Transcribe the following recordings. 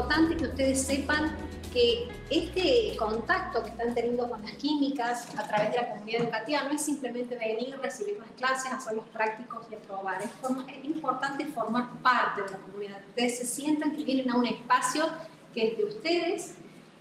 importante que ustedes sepan que este contacto que están teniendo con las químicas a través de la comunidad educativa no es simplemente venir, recibir las clases, hacer los prácticos y aprobar. Es, es importante formar parte de la comunidad. Ustedes se sientan que vienen a un espacio que es de ustedes,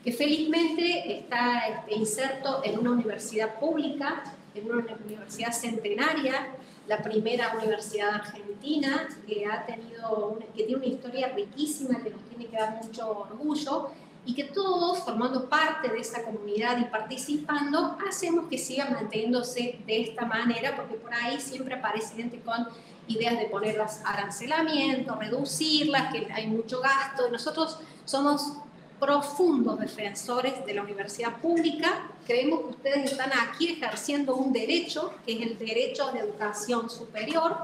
que felizmente está este, inserto en una universidad pública, en una universidad centenaria, la primera universidad argentina, que, ha tenido que tiene una historia riquísima, que nos tiene que dar mucho orgullo, y que todos, formando parte de esa comunidad y participando, hacemos que siga manteniéndose de esta manera, porque por ahí siempre aparece gente con ideas de ponerlas arancelamiento, reducirlas, que hay mucho gasto. Nosotros somos profundos defensores de la universidad pública. Creemos que ustedes están aquí ejerciendo un derecho, que es el derecho la educación superior,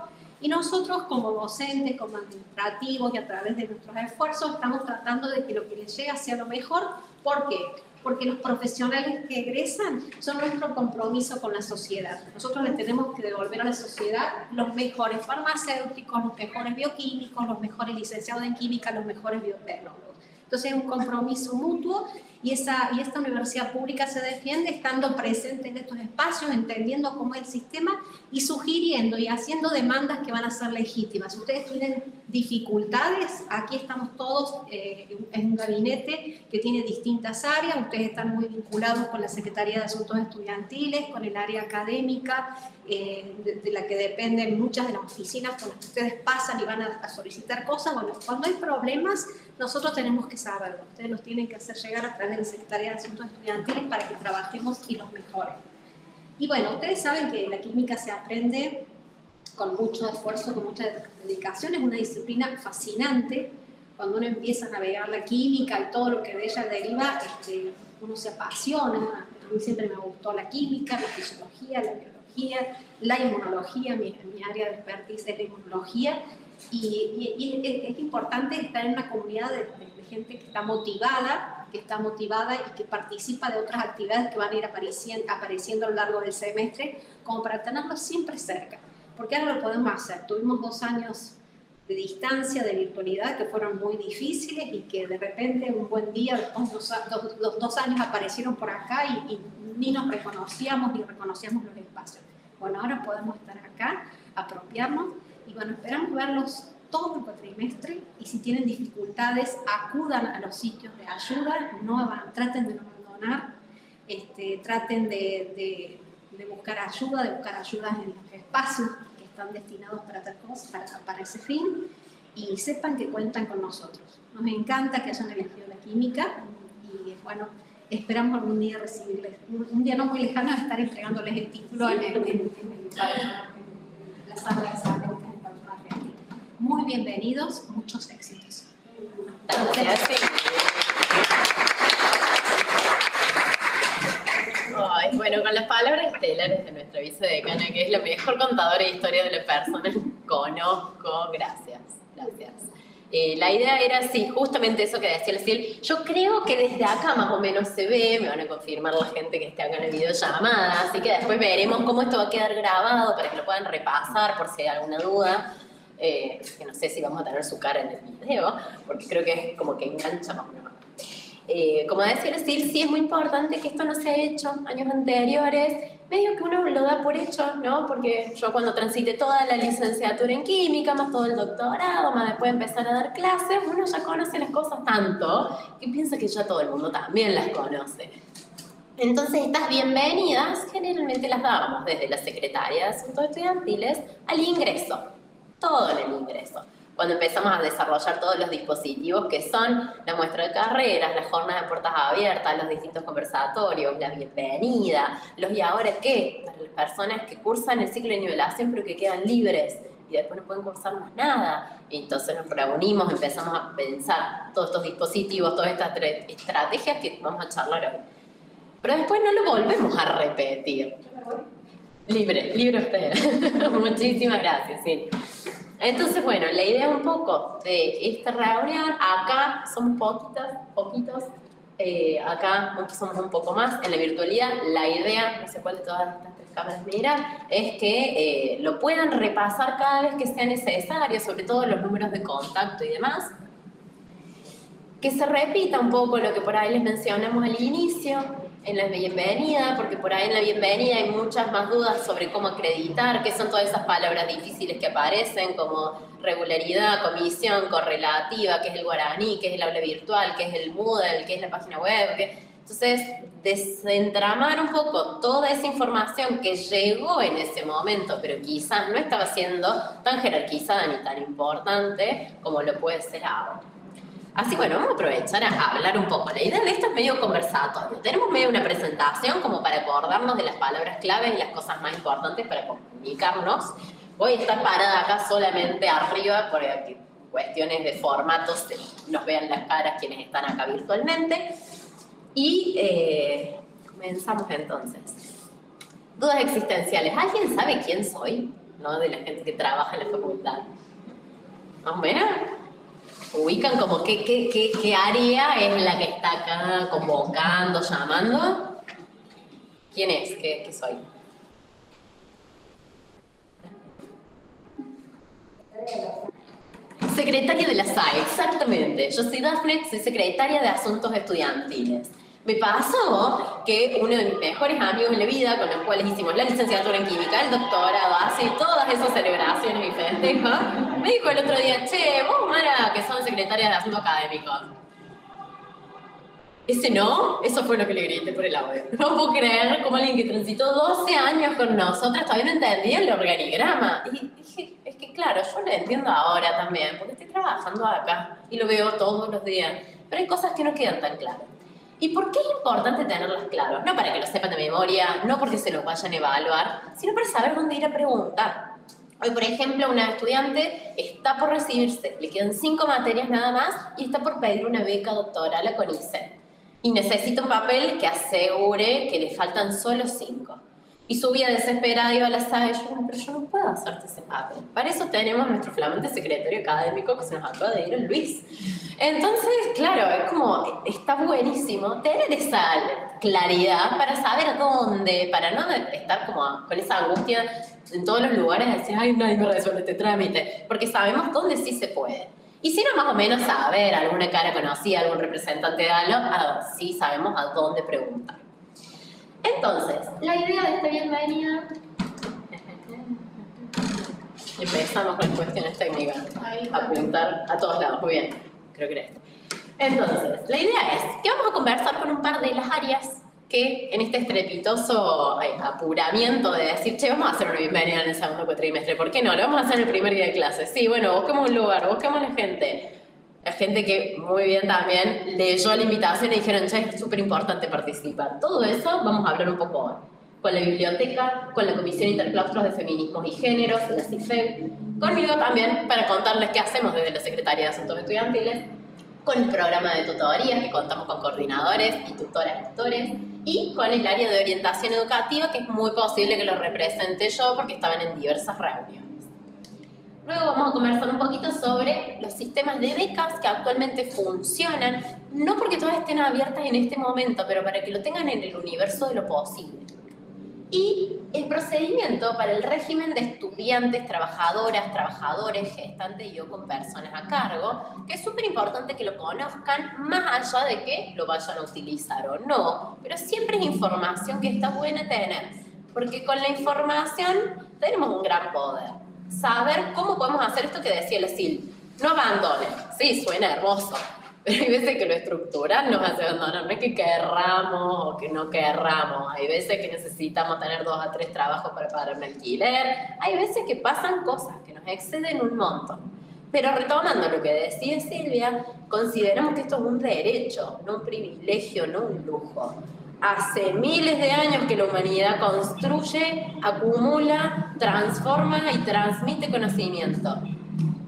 y nosotros como docentes, como administrativos y a través de nuestros esfuerzos estamos tratando de que lo que les llega sea lo mejor. ¿Por qué? Porque los profesionales que egresan son nuestro compromiso con la sociedad. Nosotros les tenemos que devolver a la sociedad los mejores farmacéuticos, los mejores bioquímicos, los mejores licenciados en química, los mejores biotecnólogos. Entonces es un compromiso mutuo y, esa, y esta universidad pública se defiende estando presente en estos espacios, entendiendo cómo es el sistema y sugiriendo y haciendo demandas que van a ser legítimas. Si ustedes tienen dificultades, aquí estamos todos eh, un gabinete que tiene distintas áreas, ustedes están muy vinculados con la Secretaría de Asuntos Estudiantiles, con el área académica, eh, de, la que dependen muchas de las oficinas con las que ustedes pasan y van a, a solicitar cosas. Bueno, cuando hay problemas, nosotros tenemos que saberlo, ustedes los tienen que hacer llegar a través de la Secretaría de Asuntos Estudiantiles para que trabajemos y los mejoren. Y bueno, ustedes saben que la química se aprende con mucho esfuerzo, con mucha dedicación, es una disciplina fascinante. Cuando uno empieza a navegar la química y todo lo que de ella deriva, este, uno se apasiona. A mí siempre me gustó la química, la fisiología, la biología, la inmunología, mi, mi área de expertise es la inmunología. Y, es, importante estar en una comunidad de gente que está motivada, que está motivada y que participa de otras actividades que van a ir apareciendo, apareciendo a lo largo del semestre, como para tenerlos siempre cerca. Porque ahora lo podemos hacer. Tuvimos dos años de distancia, de virtualidad, que fueron muy difíciles y que de repente un buen día, los, los dos años aparecieron por acá y, y, ni nos reconocíamos ni reconocíamos los espacios. Bueno, ahora podemos estar acá, apropiarnos y bueno, esperamos verlos todo el cuatrimestre y si tienen dificultades acudan a los sitios de ayuda, no traten de no abandonar, este, traten de, buscar ayuda, de buscar ayuda en los espacios que están destinados para tal cosa, para, ese fin y sepan que cuentan con nosotros. Nos encanta que hayan elegido la química y bueno, esperamos algún día recibirles, un, día no muy lejano estar entregándoles el título en, el, en, la sala de muy bienvenidos, muchos éxitos. bueno, con las palabras estelares de nuestra vicedecana, que es la mejor contadora de historia de la persona, conozco, gracias, gracias. Eh, la idea era, sí, justamente eso que decía el Yo creo que desde acá más o menos se ve, me van a confirmar la gente que esté acá en la videollamada, así que después veremos cómo esto va a quedar grabado para que lo puedan repasar por si hay alguna duda. Eh, que no sé si vamos a tener su cara en el video, porque creo que es como que engancha más eh, como decía decir, sí es muy importante que esto no se ha hecho años anteriores, medio que uno lo da por hecho, ¿no? Porque yo cuando transité toda la licenciatura en química, más todo el doctorado, más después empezar a dar clases, uno ya conoce las cosas tanto que piensa que ya todo el mundo también las conoce. Entonces, estas bienvenidas generalmente las dábamos desde la Secretaría de Asuntos Estudiantiles al ingreso todo en el ingreso. Cuando empezamos a desarrollar todos los dispositivos que son la muestra de carreras, las jornadas de puertas abiertas, los distintos conversatorios, la bienvenida, los y ahora qué, las personas que cursan el ciclo de nivelación pero que quedan libres y después no pueden cursar más nada. Y entonces nos reunimos, empezamos a pensar todos estos dispositivos, todas estas estrategias que vamos a charlar hoy. Pero después no lo volvemos a repetir. Libre, libre usted. Muchísimas gracias, sí. Entonces, bueno, la idea un poco de esta reunión, acá son poquitas, poquitos, eh, acá somos un poco más en la virtualidad. La idea, no sé cuál de todas estas tres cámaras mirar, es que eh, lo puedan repasar cada vez que sea necesario, sobre todo los números de contacto y demás que se repita un poco lo que por ahí les mencionamos al inicio, en la bienvenida, porque por ahí en la bienvenida hay muchas más dudas sobre cómo acreditar, qué son todas esas palabras difíciles que aparecen, como regularidad, comisión, correlativa, qué es el guaraní, qué es el aula virtual, qué es el Moodle, qué es la página web. Entonces, desentramar un poco toda esa información que llegó en ese momento, pero quizás no estaba siendo tan jerarquizada ni tan importante como lo puede ser ahora. Así bueno, vamos a aprovechar a hablar un poco. La idea de esto es medio conversatorio. Tenemos medio una presentación como para acordarnos de las palabras claves y las cosas más importantes para comunicarnos. Voy a estar parada acá solamente arriba por cuestiones de formatos, nos vean las caras quienes están acá virtualmente. Y eh, comenzamos entonces. Dudas existenciales. ¿Alguien sabe quién soy? ¿No? De la gente que trabaja en la facultad. ¿Más o menos? Ubican como qué, qué, qué, área es la que está acá convocando, llamando. ¿Quién es? ¿Qué, qué soy? Secretaria de la SAE, exactamente. Yo soy Dafne, soy secretaria de Asuntos Estudiantiles. Me pasó que uno de mis mejores amigos en la vida, con los cuales hicimos la licenciatura en química, el doctorado, así todas esas celebraciones y festejos, me dijo el otro día, che, vos, Mara, que son secretarias de asuntos académicos. Ese no, eso fue lo que le grité por el audio. No puedo creer cómo alguien que transitó 12 años con nosotras todavía no entendía el organigrama. Y dije, es que claro, yo lo entiendo ahora también, porque estoy trabajando acá y lo veo todos los días. Pero hay cosas que no quedan tan claras. ¿Y por qué es importante tenerlas claras? No para que lo sepan de memoria, no porque se los vayan a evaluar, sino para saber dónde ir a preguntar. Hoy, por ejemplo, una estudiante está por recibirse, le quedan cinco materias nada más y está por pedir una beca doctoral a CONICET. Y necesita un papel que asegure que le faltan solo cinco. Y subía desesperada iba a la sala y yo, pero yo no puedo hacerte ese papel. Para eso tenemos nuestro flamante secretario académico que se nos acaba de ir, Luis. Entonces, claro, es como, está buenísimo tener esa claridad para saber dónde, para no estar como con esa angustia en todos los lugares, de decir, ay, nadie me resuelve este trámite, porque sabemos dónde sí se puede. Y si no, más o menos saber alguna cara conocida, algún representante de algo, sí sabemos a dónde preguntar. Entonces, la idea de esta bienvenida. Empezamos con cuestiones técnicas. Apuntar a todos lados. Muy bien. Creo que era esto. Entonces, la idea es que vamos a conversar con un par de las áreas que en este estrepitoso apuramiento de decir, che, vamos a hacer una bienvenida en el segundo cuatrimestre, ¿por qué no? Lo vamos a hacer el primer día de clase. Sí, bueno, busquemos un lugar, busquemos la gente la gente que muy bien también leyó la invitación y dijeron, che, es súper importante participar. Todo eso vamos a hablar un poco hoy. Con la biblioteca, con la Comisión Interclaustros de Feminismos y Géneros, la CIFEG, conmigo también para contarles qué hacemos desde la Secretaría de Asuntos Estudiantiles, con el programa de tutorías que contamos con coordinadores y tutoras tutores, y con el área de orientación educativa que es muy posible que lo represente yo porque estaban en diversas reuniones. Luego vamos a conversar un poquito sobre los sistemas de becas que actualmente funcionan, no porque todas estén abiertas en este momento, pero para que lo tengan en el universo de lo posible. Y el procedimiento para el régimen de estudiantes, trabajadoras, trabajadores, gestantes y o con personas a cargo, que es súper importante que lo conozcan, más allá de que lo vayan a utilizar o no, pero siempre es información que está buena tener, porque con la información tenemos un gran poder saber cómo podemos hacer esto que decía Sil. No abandonen. Sí, suena hermoso. Pero hay veces que lo estructural nos hace abandonar. No es que querramos o que no querramos. Hay veces que necesitamos tener dos a tres trabajos para pagar un alquiler. Hay veces que pasan cosas que nos exceden un montón. Pero retomando lo que decía Silvia, consideramos que esto es un derecho, no un privilegio, no un lujo hace miles de años que la humanidad construye, acumula, transforma y transmite conocimiento.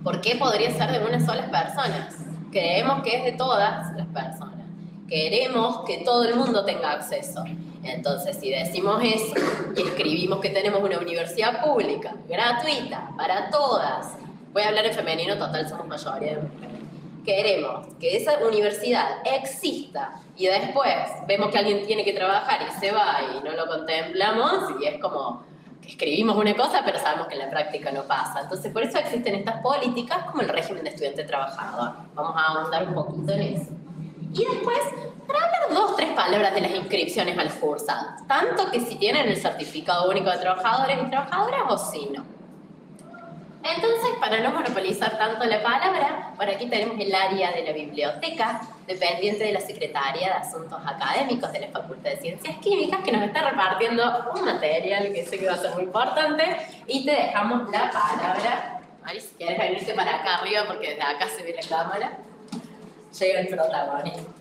¿Por qué podría ser de una sola persona? Creemos que es de todas las personas. Queremos que todo el mundo tenga acceso. Entonces, si decimos eso y escribimos que tenemos una universidad pública, gratuita, para todas, voy a hablar en femenino, total, somos mayoría de mujeres queremos que esa universidad exista y después vemos que alguien tiene que trabajar y se va y no lo contemplamos y es como que escribimos una cosa pero sabemos que en la práctica no pasa. Entonces por eso existen estas políticas como el régimen de estudiante trabajador. Vamos a ahondar un poquito en eso. Y después, para hablar dos, tres palabras de las inscripciones a los cursados. Tanto que si tienen el certificado único de trabajadores y trabajadoras o si no. Entonces, para no monopolizar tanto la palabra, por aquí tenemos el área de la biblioteca, dependiente de la Secretaría de Asuntos Académicos de la Facultad de Ciencias Químicas, que nos está repartiendo un material que sé que va a ser muy importante, y te dejamos la palabra. Mari, si quieres venirte para acá arriba, porque desde acá se ve la cámara, llega el protagonista.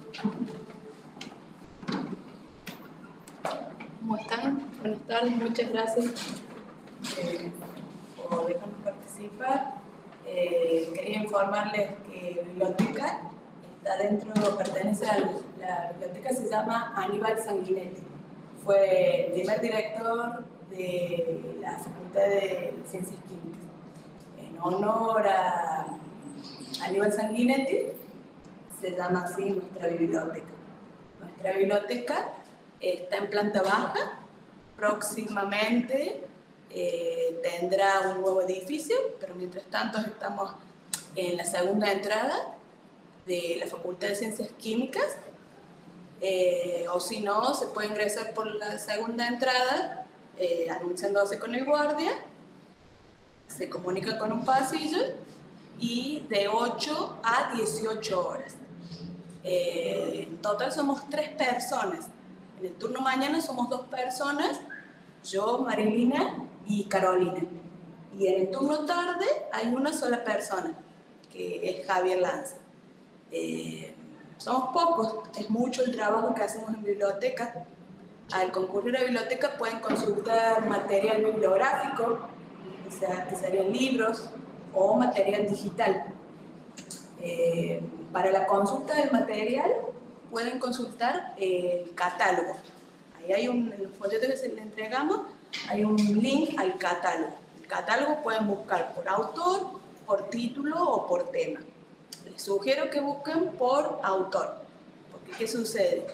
¿Cómo están? Buenas tardes, muchas gracias. Eh, Eh, quería informarles que biblioteca está dentro, pertenece a la biblioteca, se llama Aníbal Sanguinetti. Fue el primer director de la Facultad de Ciencias Químicas. En honor a Aníbal Sanguinetti, se llama así nuestra biblioteca. Nuestra biblioteca está en planta baja, próximamente eh, tendrá un nuevo edificio, pero mientras tanto estamos en la segunda entrada de la Facultad de Ciencias Químicas, eh, o si no, se puede ingresar por la segunda entrada, eh, anunciándose con el guardia, se comunica con un pasillo y de 8 a 18 horas. en total somos tres personas. En el turno mañana somos dos personas, yo, Marilina y Carolina. Y en el turno tarde hay una sola persona, que es Javier Lanza. Eh, somos pocos, es mucho el trabajo que hacemos en biblioteca. Al concurrir a biblioteca pueden consultar material bibliográfico, o sea, que serían libros o material digital. Eh, para la consulta del material pueden consultar el catálogo. Ahí hay un el folleto que se le entregamos, hay un link al catálogo. El catálogo pueden buscar por autor, por título o por tema. Les sugiero que busquen por autor, porque ¿qué sucede?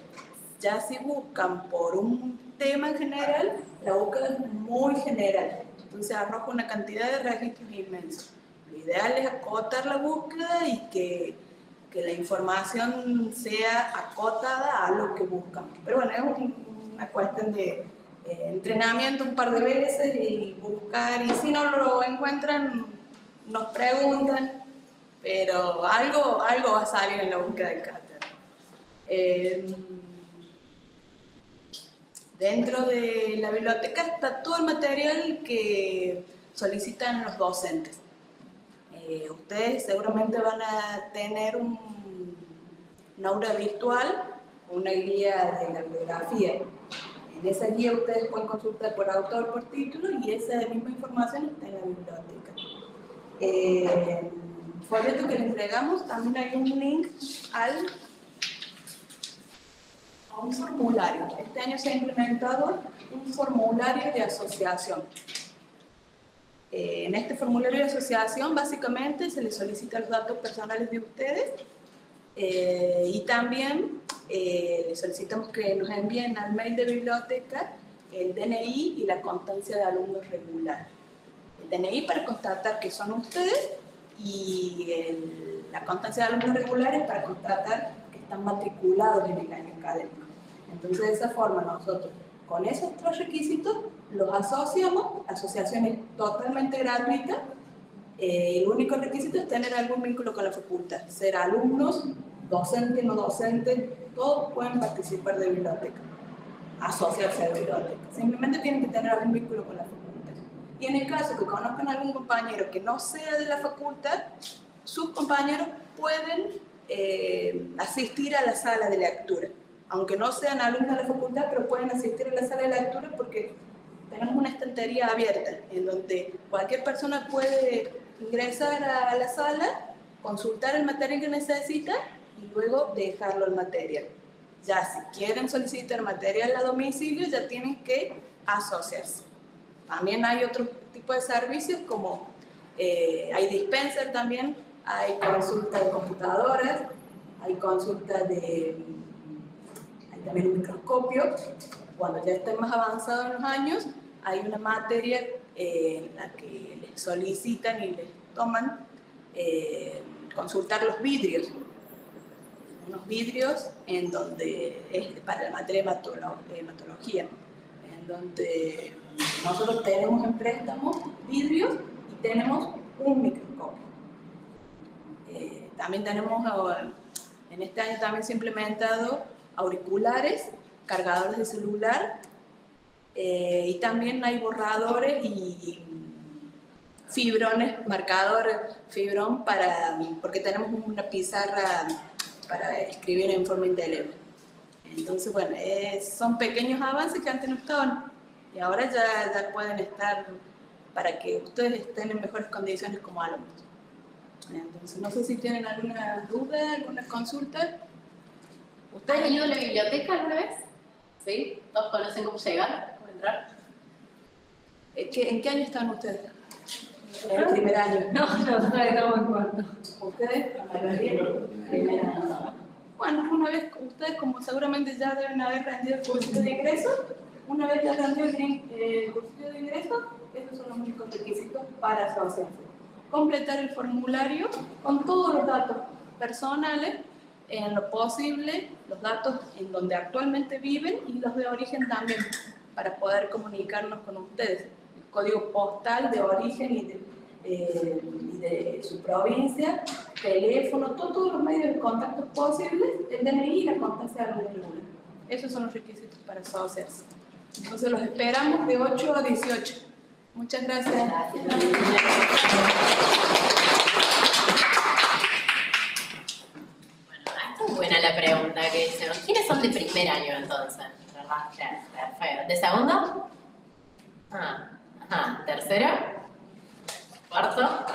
Ya si buscan por un tema en general, la búsqueda es muy general, entonces arroja una cantidad de registros inmensos. Lo ideal es acotar la búsqueda y que, que la información sea acotada a lo que buscan. Pero bueno, es una cuestión de, eh, entrenamiento un par de veces y buscar, y si no lo encuentran, nos preguntan, pero algo, algo va a salir en la búsqueda del cáter. Eh, dentro de la biblioteca está todo el material que solicitan los docentes. Eh, ustedes seguramente van a tener un, una aura virtual, una guía de la bibliografía en esa guía ustedes pueden consultar por autor, por título y esa misma información está en la biblioteca. Eh, folleto que le entregamos, también hay un link al, a un formulario. Este año se ha implementado un formulario de asociación. Eh, en este formulario de asociación básicamente se les solicita los datos personales de ustedes eh, y también eh, les solicitamos que nos envíen al mail de biblioteca el DNI y la constancia de alumnos regular. El DNI para constatar que son ustedes y la constancia de alumnos regulares para constatar que están matriculados en el año académico. Entonces, de esa forma nosotros, con esos tres requisitos, los asociamos, la asociación es totalmente gratuita, eh, el único requisito es tener algún vínculo con la facultad, ser alumnos, docentes, no docentes, todos pueden participar de biblioteca, asociarse a biblioteca. Simplemente tienen que tener algún vínculo con la facultad. Y en el caso que conozcan a algún compañero que no sea de la facultad, sus compañeros pueden eh, asistir a la sala de lectura. Aunque no sean alumnos de la facultad, pero pueden asistir a la sala de lectura porque tenemos una estantería abierta en donde cualquier persona puede ingresar a la sala, consultar el material que necesita y luego dejarlo el material. Ya si quieren solicitar material a domicilio, ya tienen que asociarse. También hay otro tipo de servicios como eh, hay dispenser también, hay consulta de computadoras, hay consulta de, hay también un microscopio. Cuando ya estén más avanzados en los años, hay una materia eh, en la que solicitan y les toman eh, consultar los vidrios unos vidrios en donde es para la materia de hematología, en donde nosotros tenemos en préstamo vidrios y tenemos un microscopio. Eh, también tenemos, en este año también se han implementado auriculares, cargadores de celular eh, y también hay borradores y fibrones, marcadores, fibrón, para, porque tenemos una pizarra para escribir en forma indeleble. Entonces, bueno, son pequeños avances que antes no estaban y ahora ya, ya pueden estar para que ustedes estén en mejores condiciones como alumnos. Entonces, no sé si tienen alguna duda, alguna consulta. ¿Ustedes han ido a la biblioteca alguna vez? ¿Sí? ¿Todos conocen cómo llegar? ¿Cómo entrar? ¿En qué año están ustedes? En el primer año. No, no, no estamos en cuarto. ¿Ustedes? Bueno, una vez, ustedes como seguramente ya deben haber rendido el curso de ingreso, una vez ya rendido el, curso de ingreso, estos son los únicos requisitos para asociarse. Completar el formulario con todos los datos personales, en lo posible, los datos en donde actualmente viven y los de origen también, para poder comunicarnos con ustedes. Código postal de origen y de eh, de su provincia, teléfono, todos los medios de contacto posibles, el DNI y la constancia de la Esos son los requisitos para asociarse. Entonces los esperamos de 8 a 18. Muchas gracias. gracias. Bueno, buena la pregunta que hicieron. ¿Quiénes son de primer año entonces? ¿De segundo? Ah, ajá. ¿Tercero? cuarto,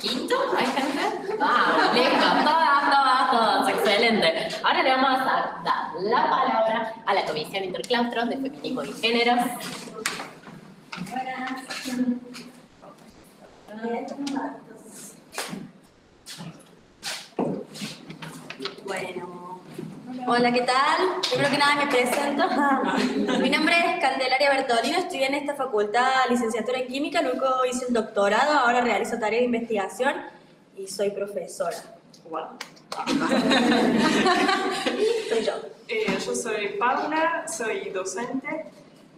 quinto, ¿hay gente? Ah, listo, todas, todas, todas, excelente. Ahora le vamos a dar la palabra a la Comisión Interclaustros de Feminismo y Género. Bueno, Hola, ¿qué tal? Primero que nada me presento. Mi nombre es Candelaria Bertolino, estudié en esta facultad licenciatura en química, luego hice el doctorado, ahora realizo tareas de investigación y soy profesora. Wow. soy yo. Eh, yo soy Paula, soy docente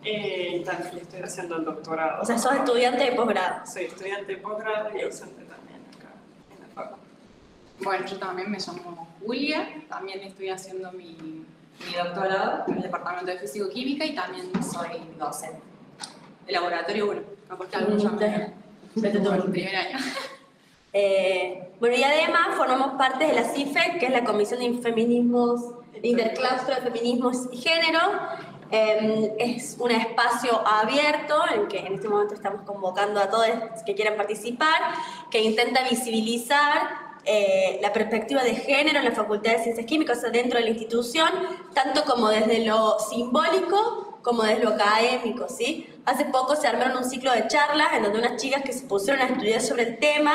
eh, y también estoy haciendo el doctorado. O sea, sos estudiante de posgrado. Soy estudiante de posgrado y docente también acá en la facultad. Bueno, yo también me llamo Julia, también estoy haciendo mi, mi doctorado en el Departamento de Físico-Química y también soy docente de laboratorio, bueno, capaz que algunos todo el primer año. Eh, bueno, y además formamos parte de la CIFE, que es la Comisión de Feminismos, Interclaustro de Feminismos y Género. Em, es un espacio abierto en que en este momento estamos convocando a todos que quieran participar, que intenta visibilizar eh, la perspectiva de género en la Facultad de Ciencias Químicas, o sea, dentro de la institución, tanto como desde lo simbólico como desde lo académico, ¿sí? Hace poco se armaron un ciclo de charlas en donde unas chicas que se pusieron a estudiar sobre el tema,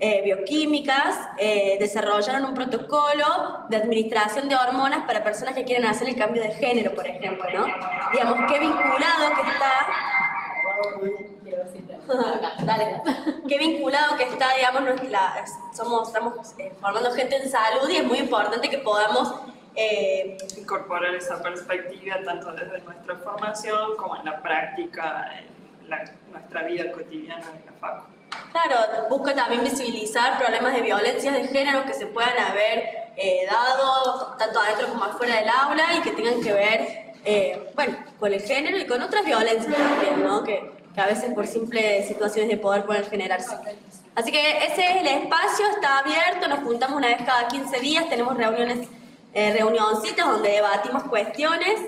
eh, bioquímicas, eh, desarrollaron un protocolo de administración de hormonas para personas que quieren hacer el cambio de género, por ejemplo, ¿no? Digamos, qué vinculado que está Dale. Qué vinculado que está, digamos, somos, estamos eh, formando gente en salud y es muy importante que podamos eh, incorporar esa perspectiva tanto desde nuestra formación como en la práctica, en nuestra vida cotidiana en la facultad. Claro, busca también visibilizar problemas de violencia de género que se puedan haber eh, dado tanto adentro como afuera del aula y que tengan que ver, bueno, con el género y con otras violencias también, ¿no? Que, que a veces por simples situaciones de poder pueden generarse. Así que ese es el espacio, está abierto, nos juntamos una vez cada 15 días, tenemos reuniones, eh, reunioncitas donde debatimos cuestiones.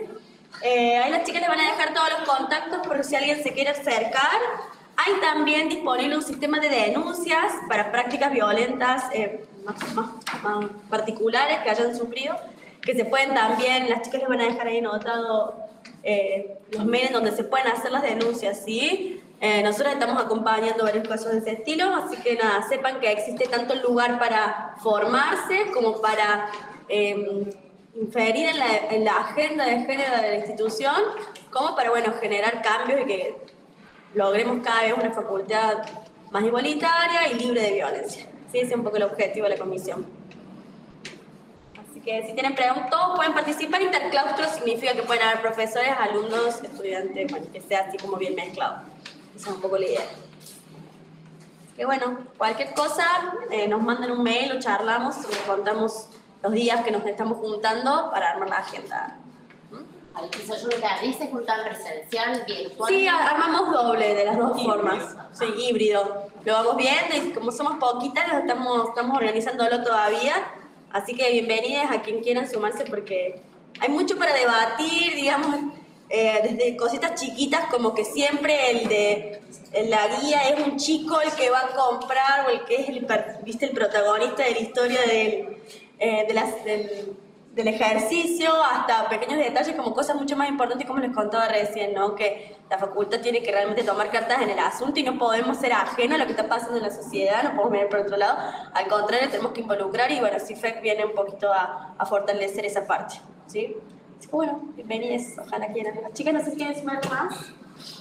Eh, ahí las chicas les van a dejar todos los contactos por si alguien se quiere acercar. Hay también disponible un sistema de denuncias para prácticas violentas eh, más, particulares que hayan sufrido, que se pueden también, las chicas les van a dejar ahí anotado eh, los medios donde se pueden hacer las denuncias, ¿sí? Eh, nosotros estamos acompañando varios casos de ese estilo, así que nada, sepan que existe tanto lugar para formarse como para em, inferir en la, en la, agenda de género de la institución, como para, bueno, generar cambios y que logremos cada vez una facultad más igualitaria y libre de violencia. Sí, ese es un poco el objetivo de la comisión. Así que si tienen preguntas, todos pueden participar. Interclaustro significa que pueden haber profesores, alumnos, estudiantes, bueno, que sea así como bien mezclado. Esa es un poco la idea. Que bueno, cualquier cosa, eh, nos mandan un mail o charlamos, les contamos los días que nos estamos juntando para armar la agenda. Al que hice es juntar presencial, virtual. Sí, armamos doble de las dos formas. Sí, híbrido. Lo vamos viendo y como somos poquitas, estamos, estamos organizándolo todavía. Así que bienvenidas a quien quieran sumarse porque hay mucho para debatir, digamos, eh, desde cositas chiquitas como que siempre el de la guía es un chico el que va a comprar o el que es el, viste, el protagonista de la historia eh, de las- del, del ejercicio hasta pequeños detalles como cosas mucho más importantes como les contaba recién, ¿no? Que la facultad tiene que realmente tomar cartas en el asunto y no podemos ser ajenos a lo que está pasando en la sociedad, no podemos mirar por otro lado, al contrario tenemos que involucrar y bueno, CIFEC viene un poquito a, a fortalecer esa parte, ¿sí? Así que bueno, bienvenidos, ojalá quieran. Chicas no sé si quieren sumar más.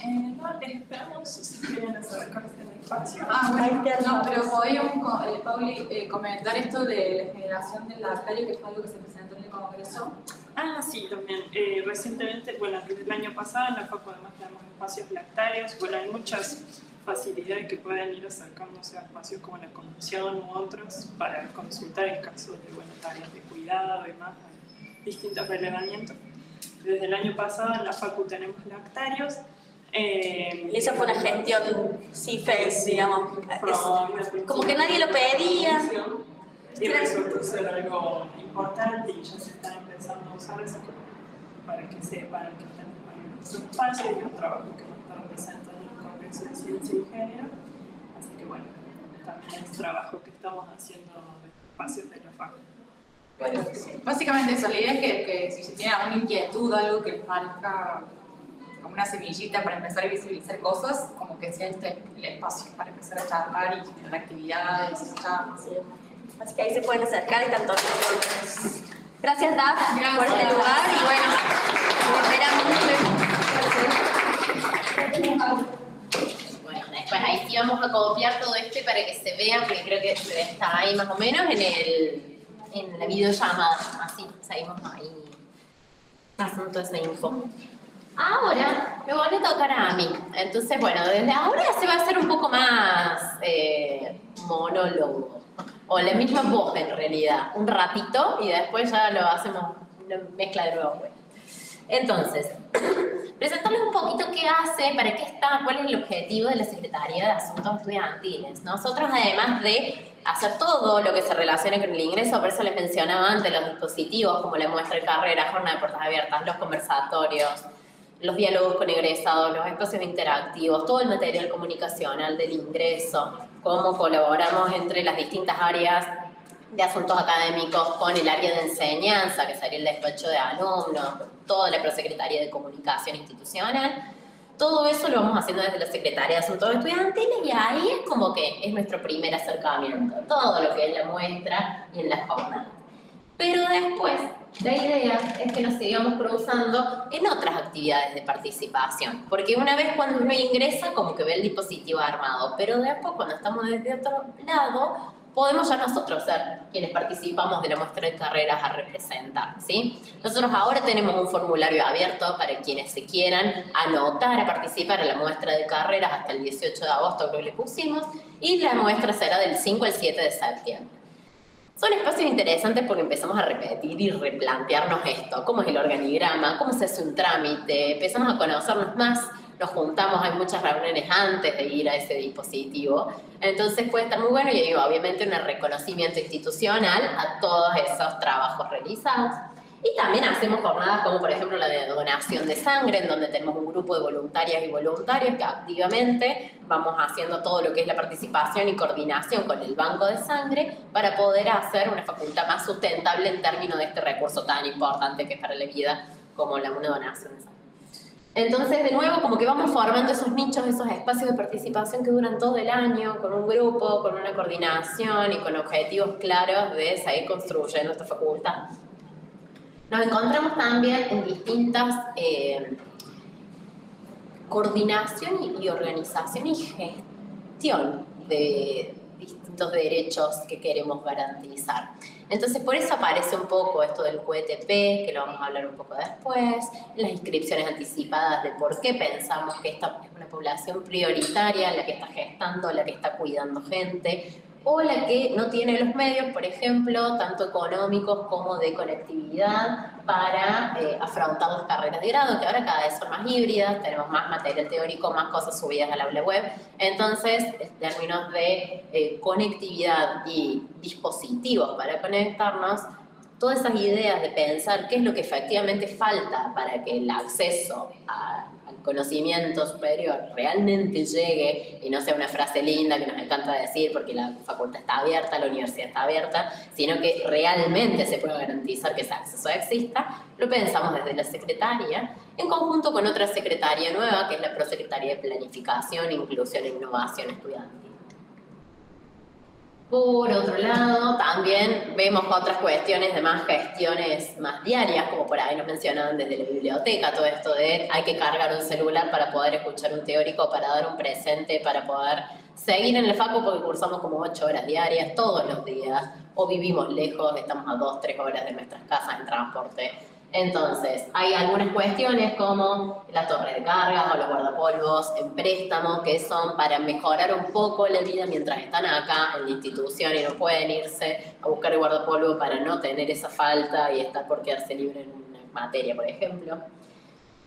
Eh, no, les esperamos si quieren acercarse al espacio. Ah, bueno, no, pero podíamos, eh, Pauli, eh, comentar esto de la generación del lactario, que fue algo que se presentó Congreso. Ah, sí, también. Eh, recientemente, bueno, desde el año pasado en la FACO además tenemos espacios lactarios. Bueno, hay muchas facilidades que pueden ir acercándose a espacios como la conducción u otros para consultar en caso de bueno, tareas de cuidado y más, distintos relevamientos. Desde el año pasado en la FACU tenemos lactarios. Eh, Y esa fue una gestión CIFEX, digamos. Es como que nadie lo pedía. Y resultó ser algo importante y ya se están empezando a usar eso para que sepan que están disponibles espacio y un trabajo que va a estar presentando en el Congreso de Ciencia y Género. Así que bueno, también es trabajo que estamos haciendo de espacios de la facultad. Bueno, básicamente eso, la idea es que, que si tienen alguna inquietud, algo que les parezca como una semillita para empezar a visibilizar cosas, como que sea este el espacio para empezar a charlar y generar actividades, charlas. Así que ahí se pueden acercar y tanto. Gracias, Daf, por Gracias. este lugar y bueno, esperamos. Bueno, después ahí sí vamos a copiar todo esto para que se vea, porque creo que está ahí más o menos en, el, en la videollamada. Así seguimos ahí pasando toda esa info. Ahora me van a tocar a mí. Entonces, bueno, desde ahora se va a hacer un poco más eh, monólogo. O la misma voz en realidad. Un ratito y después ya lo hacemos una mezcla de nuevo. Bueno. Entonces, presentarles un poquito qué hace, para qué está, cuál es el objetivo de la Secretaría de Asuntos Estudiantiles. Nosotros, además de hacer todo lo que se relaciona con el ingreso, por eso les mencionaba antes los dispositivos como la muestra de carrera, jornada de puertas abiertas, los conversatorios, los diálogos con egresados, los espacios interactivos, todo el material comunicacional del ingreso, cómo colaboramos entre las distintas áreas de asuntos académicos con el área de enseñanza, que sería el despacho de alumnos, toda la prosecretaría de comunicación institucional. Todo eso lo vamos haciendo desde la Secretaría de Asuntos Estudiantiles y ahí es como que es nuestro primer acercamiento, todo lo que es la muestra y en la jornada. Pero después, la idea es que nos sigamos cruzando en otras actividades de participación, porque una vez cuando uno ingresa, como que ve el dispositivo armado, pero después cuando estamos desde otro lado, podemos ya nosotros ser quienes participamos de la muestra de carreras a representar, ¿sí? Nosotros ahora tenemos un formulario abierto para quienes se quieran anotar a participar en la muestra de carreras hasta el 18 de agosto, creo que le pusimos, y la muestra será del 5 al 7 de septiembre. Son espacios interesantes porque empezamos a repetir y replantearnos esto, cómo es el organigrama, cómo se hace un trámite, empezamos a conocernos más, nos juntamos, hay muchas reuniones antes de ir a ese dispositivo, entonces puede estar muy bueno y obviamente un reconocimiento institucional a todos esos trabajos realizados. Y también hacemos jornadas como por ejemplo la de donación de sangre, en donde tenemos un grupo de voluntarias y voluntarios que activamente vamos haciendo todo lo que es la participación y coordinación con el banco de sangre para poder hacer una facultad más sustentable en términos de este recurso tan importante que es para la vida como la una donación de sangre. Entonces, de nuevo, como que vamos formando esos nichos, esos espacios de participación que duran todo el año, con un grupo, con una coordinación y con objetivos claros de seguir construyendo esta facultad. Nos encontramos también en distintas eh, coordinación y, organización y gestión de, distintos derechos que queremos garantizar. Entonces, por eso aparece un poco esto del QETP, que lo vamos a hablar un poco después, las inscripciones anticipadas de por qué pensamos que esta es una población prioritaria, la que está gestando, la que está cuidando gente, o la que no tiene los medios, por ejemplo, tanto económicos como de conectividad para eh, afrontar las carreras de grado, que ahora cada vez son más híbridas, tenemos más material teórico, más cosas subidas al aula web. Entonces, en términos de eh, conectividad y dispositivos para conectarnos, todas esas ideas de pensar qué es lo que efectivamente falta para que el acceso a conocimiento superior realmente llegue y no sea una frase linda que nos encanta decir porque la facultad está abierta, la universidad está abierta, sino que realmente se pueda garantizar que ese acceso exista, lo pensamos desde la secretaria, en conjunto con otra secretaria nueva, que es la Prosecretaría de Planificación, Inclusión e Innovación Estudiantil. Por otro lado, también vemos otras cuestiones de más gestiones más diarias, como por ahí nos mencionaban desde la biblioteca, todo esto de hay que cargar un celular para poder escuchar un teórico, para dar un presente, para poder seguir en el FACO porque cursamos como ocho horas diarias todos los días, o vivimos lejos, estamos a dos, tres horas de nuestras casas en transporte entonces, hay algunas cuestiones como la torre de cargas o los guardapolvos en préstamo que son para mejorar un poco la vida mientras están acá en la institución y no pueden irse a buscar el guardapolvo para no tener esa falta y estar por quedarse libre en una materia, por ejemplo.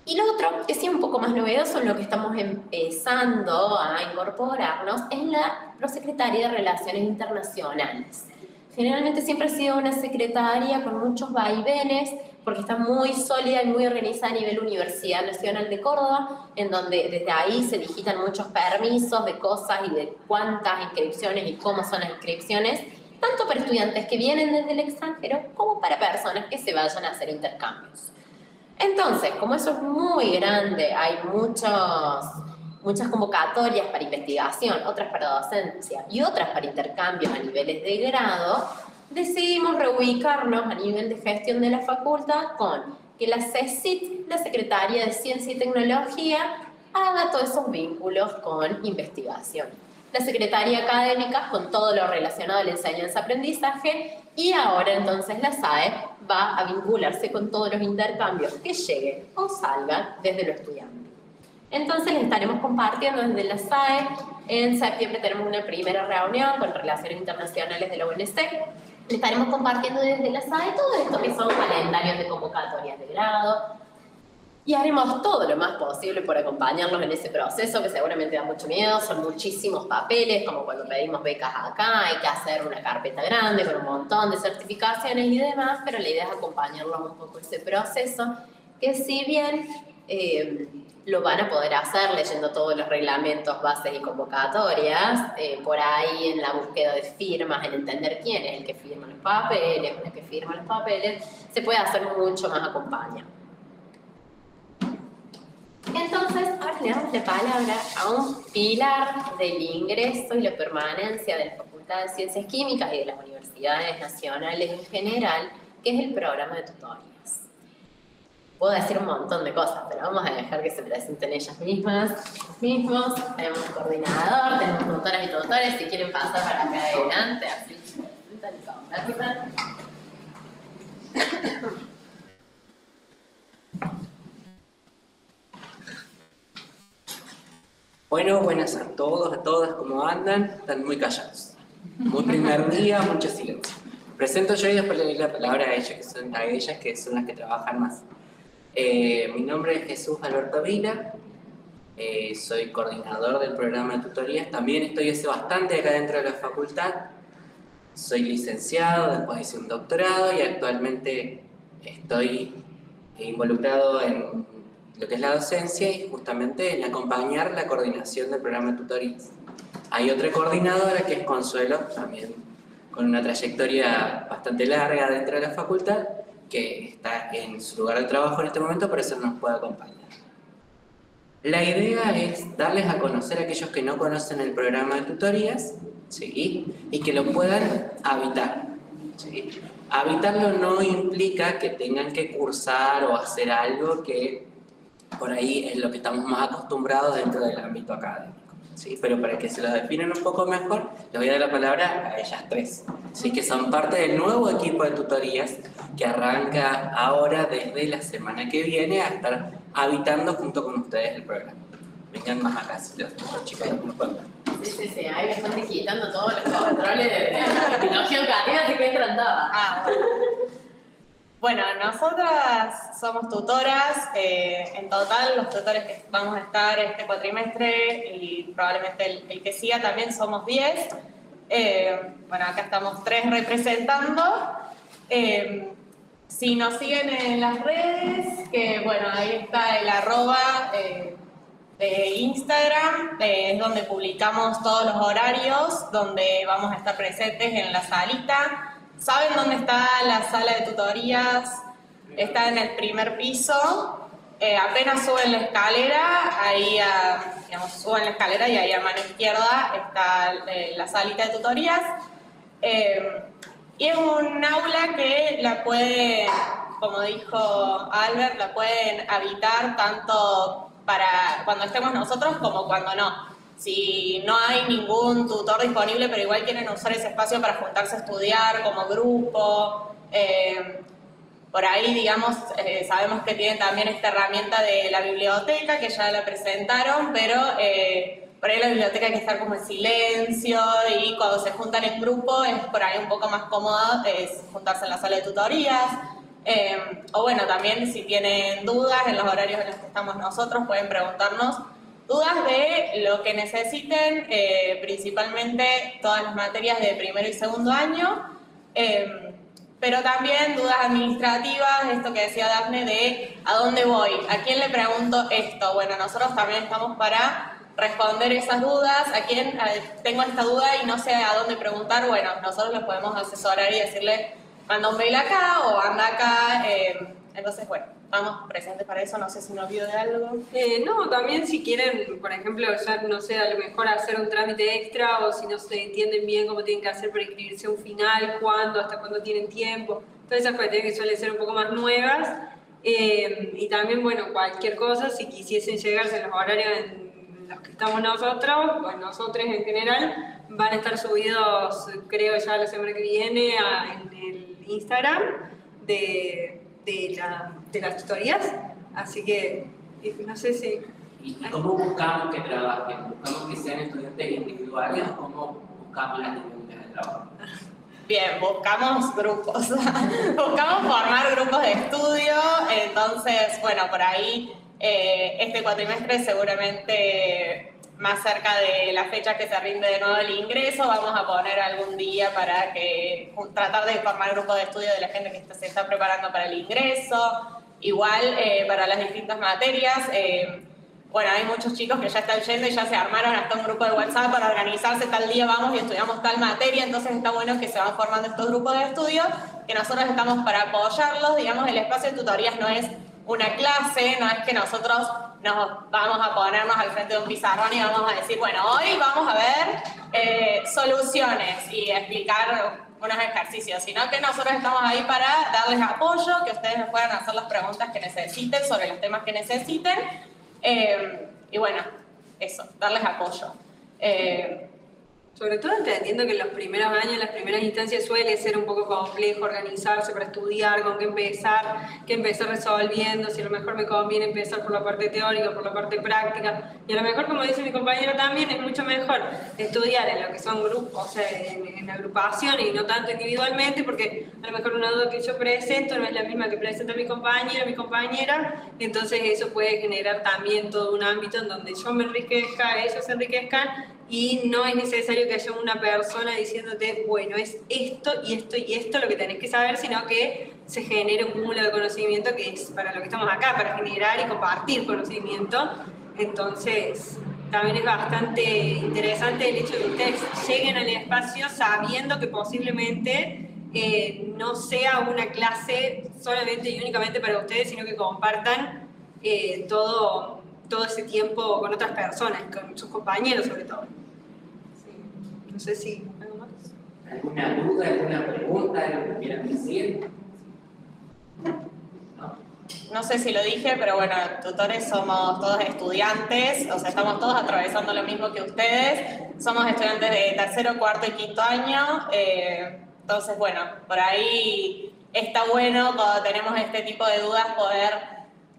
Y lo otro, que sí es un poco más novedoso, lo que estamos empezando a incorporarnos, es la Prosecretaría de Relaciones Internacionales. Generalmente siempre ha sido una secretaria con muchos vaivenes, porque está muy sólida y muy organizada a nivel Universidad Nacional de Córdoba, en donde desde ahí se digitan muchos permisos de cosas y de cuántas inscripciones y cómo son las inscripciones, tanto para estudiantes que vienen desde el extranjero como para personas que se vayan a hacer intercambios. Entonces, como eso es muy grande, hay muchos, muchas convocatorias para investigación, otras para docencia y otras para intercambios a niveles de grado, decidimos reubicarnos a nivel de gestión de la facultad con que la CECIT, la Secretaría de Ciencia y Tecnología, haga todos esos vínculos con investigación. La Secretaría Académica con todo lo relacionado a la enseñanza-aprendizaje y ahora entonces la SAE va a vincularse con todos los intercambios que lleguen o salgan desde lo estudiante. Entonces les estaremos compartiendo desde la SAE. En septiembre tenemos una primera reunión con Relaciones Internacionales de la UNC estaremos compartiendo desde la SAE todo esto que son calendarios de convocatorias de grado. Y haremos todo lo más posible por acompañarlos en ese proceso que seguramente da mucho miedo, son muchísimos papeles, como cuando pedimos becas acá, hay que hacer una carpeta grande con un montón de certificaciones y demás, pero la idea es acompañarlos un poco ese proceso, que si bien eh, lo van a poder hacer leyendo todos los reglamentos, bases y convocatorias, eh, por ahí en la búsqueda de firmas, en entender quién es el que firma los papeles, el que firma los papeles, se puede hacer mucho más acompañado. Entonces, ahora le damos la palabra a un pilar del ingreso y la permanencia de la Facultad de Ciencias Químicas y de las universidades nacionales en general, que es el programa de tutoría puedo decir un montón de cosas, pero vamos a dejar que se presenten ellas mismas, mismos. Tenemos coordinador, tenemos tutoras y tutores, si quieren pasar para acá adelante, así Bueno, buenas a todos, a todas, ¿cómo andan? Están muy callados. Muy primer día, mucho silencio. Presento yo y después le doy la palabra a ellas, que son, a ellas, que son las que trabajan más. Eh, mi nombre es Jesús Alberto Vila, eh, soy coordinador del programa de tutorías, también estoy hace bastante acá dentro de la facultad, soy licenciado, después hice un doctorado y actualmente estoy involucrado en lo que es la docencia y justamente en acompañar la coordinación del programa de tutorías. Hay otra coordinadora que es Consuelo, también con una trayectoria bastante larga dentro de la facultad, que está en su lugar de trabajo en este momento, por eso nos puede acompañar. La idea es darles a conocer a aquellos que no conocen el programa de tutorías ¿sí? y que lo puedan habitar. Habitarlo no implica que tengan que cursar o hacer algo que por ahí es lo que estamos más acostumbrados dentro del ámbito académico. Sí, pero para que se lo definan un poco mejor, les voy a dar la palabra a ellas tres. Sí, que son parte del nuevo equipo de tutorías que arranca ahora desde la semana que viene a estar habitando junto con ustedes el programa. Vengan más acá, si los, chicos nos cuentan. Sí, sí, sí, ahí me están quitando todos los controles de, la así que entrandaba. Ah, bueno. Bueno, nosotras somos tutoras, eh, en total los tutores que vamos a estar este cuatrimestre y probablemente el, que siga también somos 10. Eh, bueno, acá estamos tres representando. Eh, si nos siguen en las redes, que bueno, ahí está el arroba de Instagram, es donde publicamos todos los horarios, donde vamos a estar presentes en la salita. ¿Saben dónde está la sala de tutorías? Está en el primer piso. Eh, apenas suben la escalera, ahí a, digamos, suben la escalera y ahí a mano izquierda está eh, la salita de tutorías. Eh, y es un aula que la puede, como dijo Albert, la pueden habitar tanto para cuando estemos nosotros como cuando no. Si no hay ningún tutor disponible, pero igual quieren usar ese espacio para juntarse a estudiar como grupo, eh, por ahí, digamos, eh, sabemos que tienen también esta herramienta de la biblioteca, que ya la presentaron, pero eh, por ahí la biblioteca hay que estar como en silencio y cuando se juntan en grupo es por ahí un poco más cómodo juntarse en la sala de tutorías. O bueno, también si tienen dudas en los horarios en los que estamos nosotros, pueden preguntarnos dudas de lo que necesiten, eh, principalmente todas las materias de primero y segundo año. Eh, pero también dudas administrativas, esto que decía Dafne de a dónde voy, a quién le pregunto esto. Bueno, nosotros también estamos para responder esas dudas, a quién tengo esta duda y no sé a dónde preguntar, bueno, nosotros les podemos asesorar y decirle, manda un mail acá o anda acá. eh, entonces, bueno, estamos presentes para eso, no sé si me olvido de algo. Eh, no, también si quieren, por ejemplo, no sé, a lo mejor hacer un trámite extra o si no se entienden bien cómo tienen que hacer para inscribirse a un final, cuándo, hasta cuándo tienen tiempo, todas esas cuestiones que suelen ser un poco más nuevas. Eh, y también, bueno, cualquier cosa, si quisiesen llegarse a los horarios en los que estamos nosotros, pues nosotros en general, van a estar subidos, creo ya la semana que viene, en el Instagram de, de, la- de las tutorías. Así que, eh, no sé si ¿Y y cómo buscamos que trabajen? ¿Buscamos que sean estudiantes individuales o cómo buscamos las dinámicas de trabajo? Bien, buscamos grupos, buscamos formar grupos de estudio, entonces, bueno, por ahí eh, este cuatrimestre seguramente más cerca de la fecha que se rinde de nuevo el ingreso, vamos a poner algún día para que tratar de formar grupos de estudio de la gente que está- se está preparando para el ingreso, igual eh, para las distintas materias. eh, bueno, hay muchos chicos que ya están yendo y ya se armaron hasta un grupo de WhatsApp para organizarse tal día vamos y estudiamos tal materia, entonces está bueno que se van formando estos grupos de estudio, que nosotros estamos para apoyarlos, digamos, el espacio de tutorías no es una clase, no es que nosotros nos vamos a ponernos al frente de un pizarrón y vamos a decir, bueno, hoy vamos a ver eh, soluciones y explicar unos ejercicios, sino que nosotros estamos ahí para darles apoyo, que ustedes nos puedan hacer las preguntas que necesiten sobre los temas que necesiten. Eh, y bueno, eso, darles apoyo. Eh, Sobre todo entendiendo que en los primeros años, en las primeras instancias suele ser un poco complejo organizarse para estudiar, con qué empezar, qué empezar resolviendo, si a lo mejor me conviene empezar por la parte teórica, por la parte práctica. Y a lo mejor, como dice mi compañero también, es mucho mejor estudiar en lo que son grupos, o sea, en, en agrupaciones y no tanto individualmente, porque a lo mejor una duda que yo presento no es la misma que presenta mi compañero, mi compañera, entonces eso puede generar también todo un ámbito en donde yo me enriquezca, ellos se enriquezcan y no es necesario que haya una persona diciéndote, bueno, es esto y esto y esto lo que tenés que saber, sino que se genere un cúmulo de conocimiento que es para lo que estamos acá, para generar y compartir conocimiento. Entonces, también es bastante interesante el hecho de que ustedes lleguen al espacio sabiendo que posiblemente eh, no sea una clase solamente y únicamente para ustedes, sino que compartan eh, todo, todo ese tiempo con otras personas, con sus compañeros sobre todo. No sé si algo más. ¿Alguna duda, alguna pregunta de lo que quieran decir? ¿No? no sé si lo dije, pero bueno, tutores somos todos estudiantes, o sea, estamos todos atravesando lo mismo que ustedes. Somos estudiantes de tercero, cuarto y quinto año. eh, entonces, bueno, por ahí está bueno cuando tenemos este tipo de dudas poder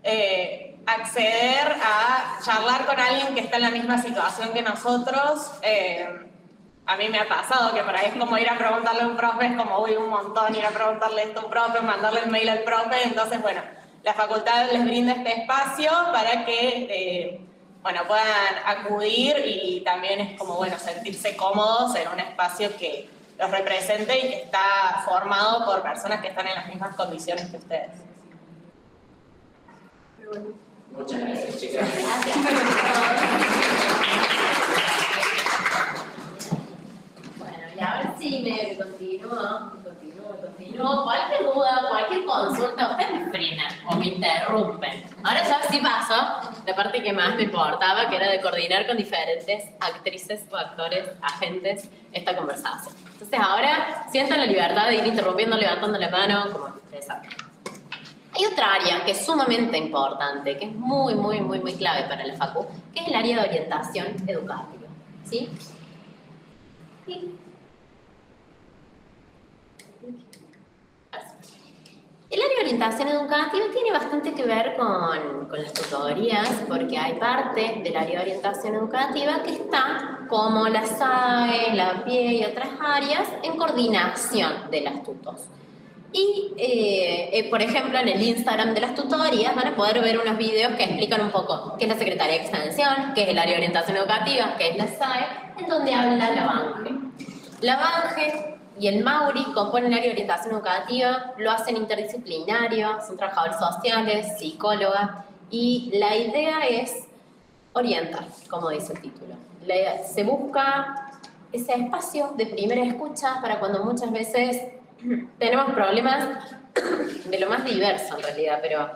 eh, acceder a charlar con alguien que está en la misma situación que nosotros. Eh, a mí me ha pasado que por ahí es como ir a preguntarle a un profe, es como, uy, un montón, ir a preguntarle esto a un profe, mandarle el mail al profe. Entonces, bueno, la facultad les brinda este espacio para que, eh, bueno, puedan acudir y también es como, bueno, sentirse cómodos en un espacio que los represente y que está formado por personas que están en las mismas condiciones que ustedes. Muchas gracias, chicas. Bueno, y ahora sí continúo, continúo, continúo. Cualquier duda, cualquier consulta, ustedes me frenan o me interrumpen. Ahora ya sí paso la parte que más me importaba, que era de coordinar con diferentes actrices o actores, agentes, esta conversación. Entonces ahora sientan la libertad de ir interrumpiendo, levantando la mano, como ustedes saben. Hay otra área que es sumamente importante, que es muy, muy, muy, muy clave para la FACU, que es el área de orientación educativa. ¿Sí? Y- El área de orientación educativa tiene bastante que ver con, con las tutorías, porque hay parte del área de orientación educativa que está, como la SAE, la PIE y otras áreas, en coordinación de las tutos. Y, eh, eh, por ejemplo, en el Instagram de las tutorías van a poder ver unos videos que explican un poco qué es la Secretaría de Extensión, qué es el área de orientación educativa, qué es la SAE, en donde habla la BANGE. La BANGE y el Mauri componen el área de orientación educativa, lo hacen interdisciplinario, son trabajadores sociales, psicólogas, y la idea es orientar, como dice el título. La- se busca ese espacio de primera escucha para cuando muchas veces tenemos problemas de lo más diverso en realidad, pero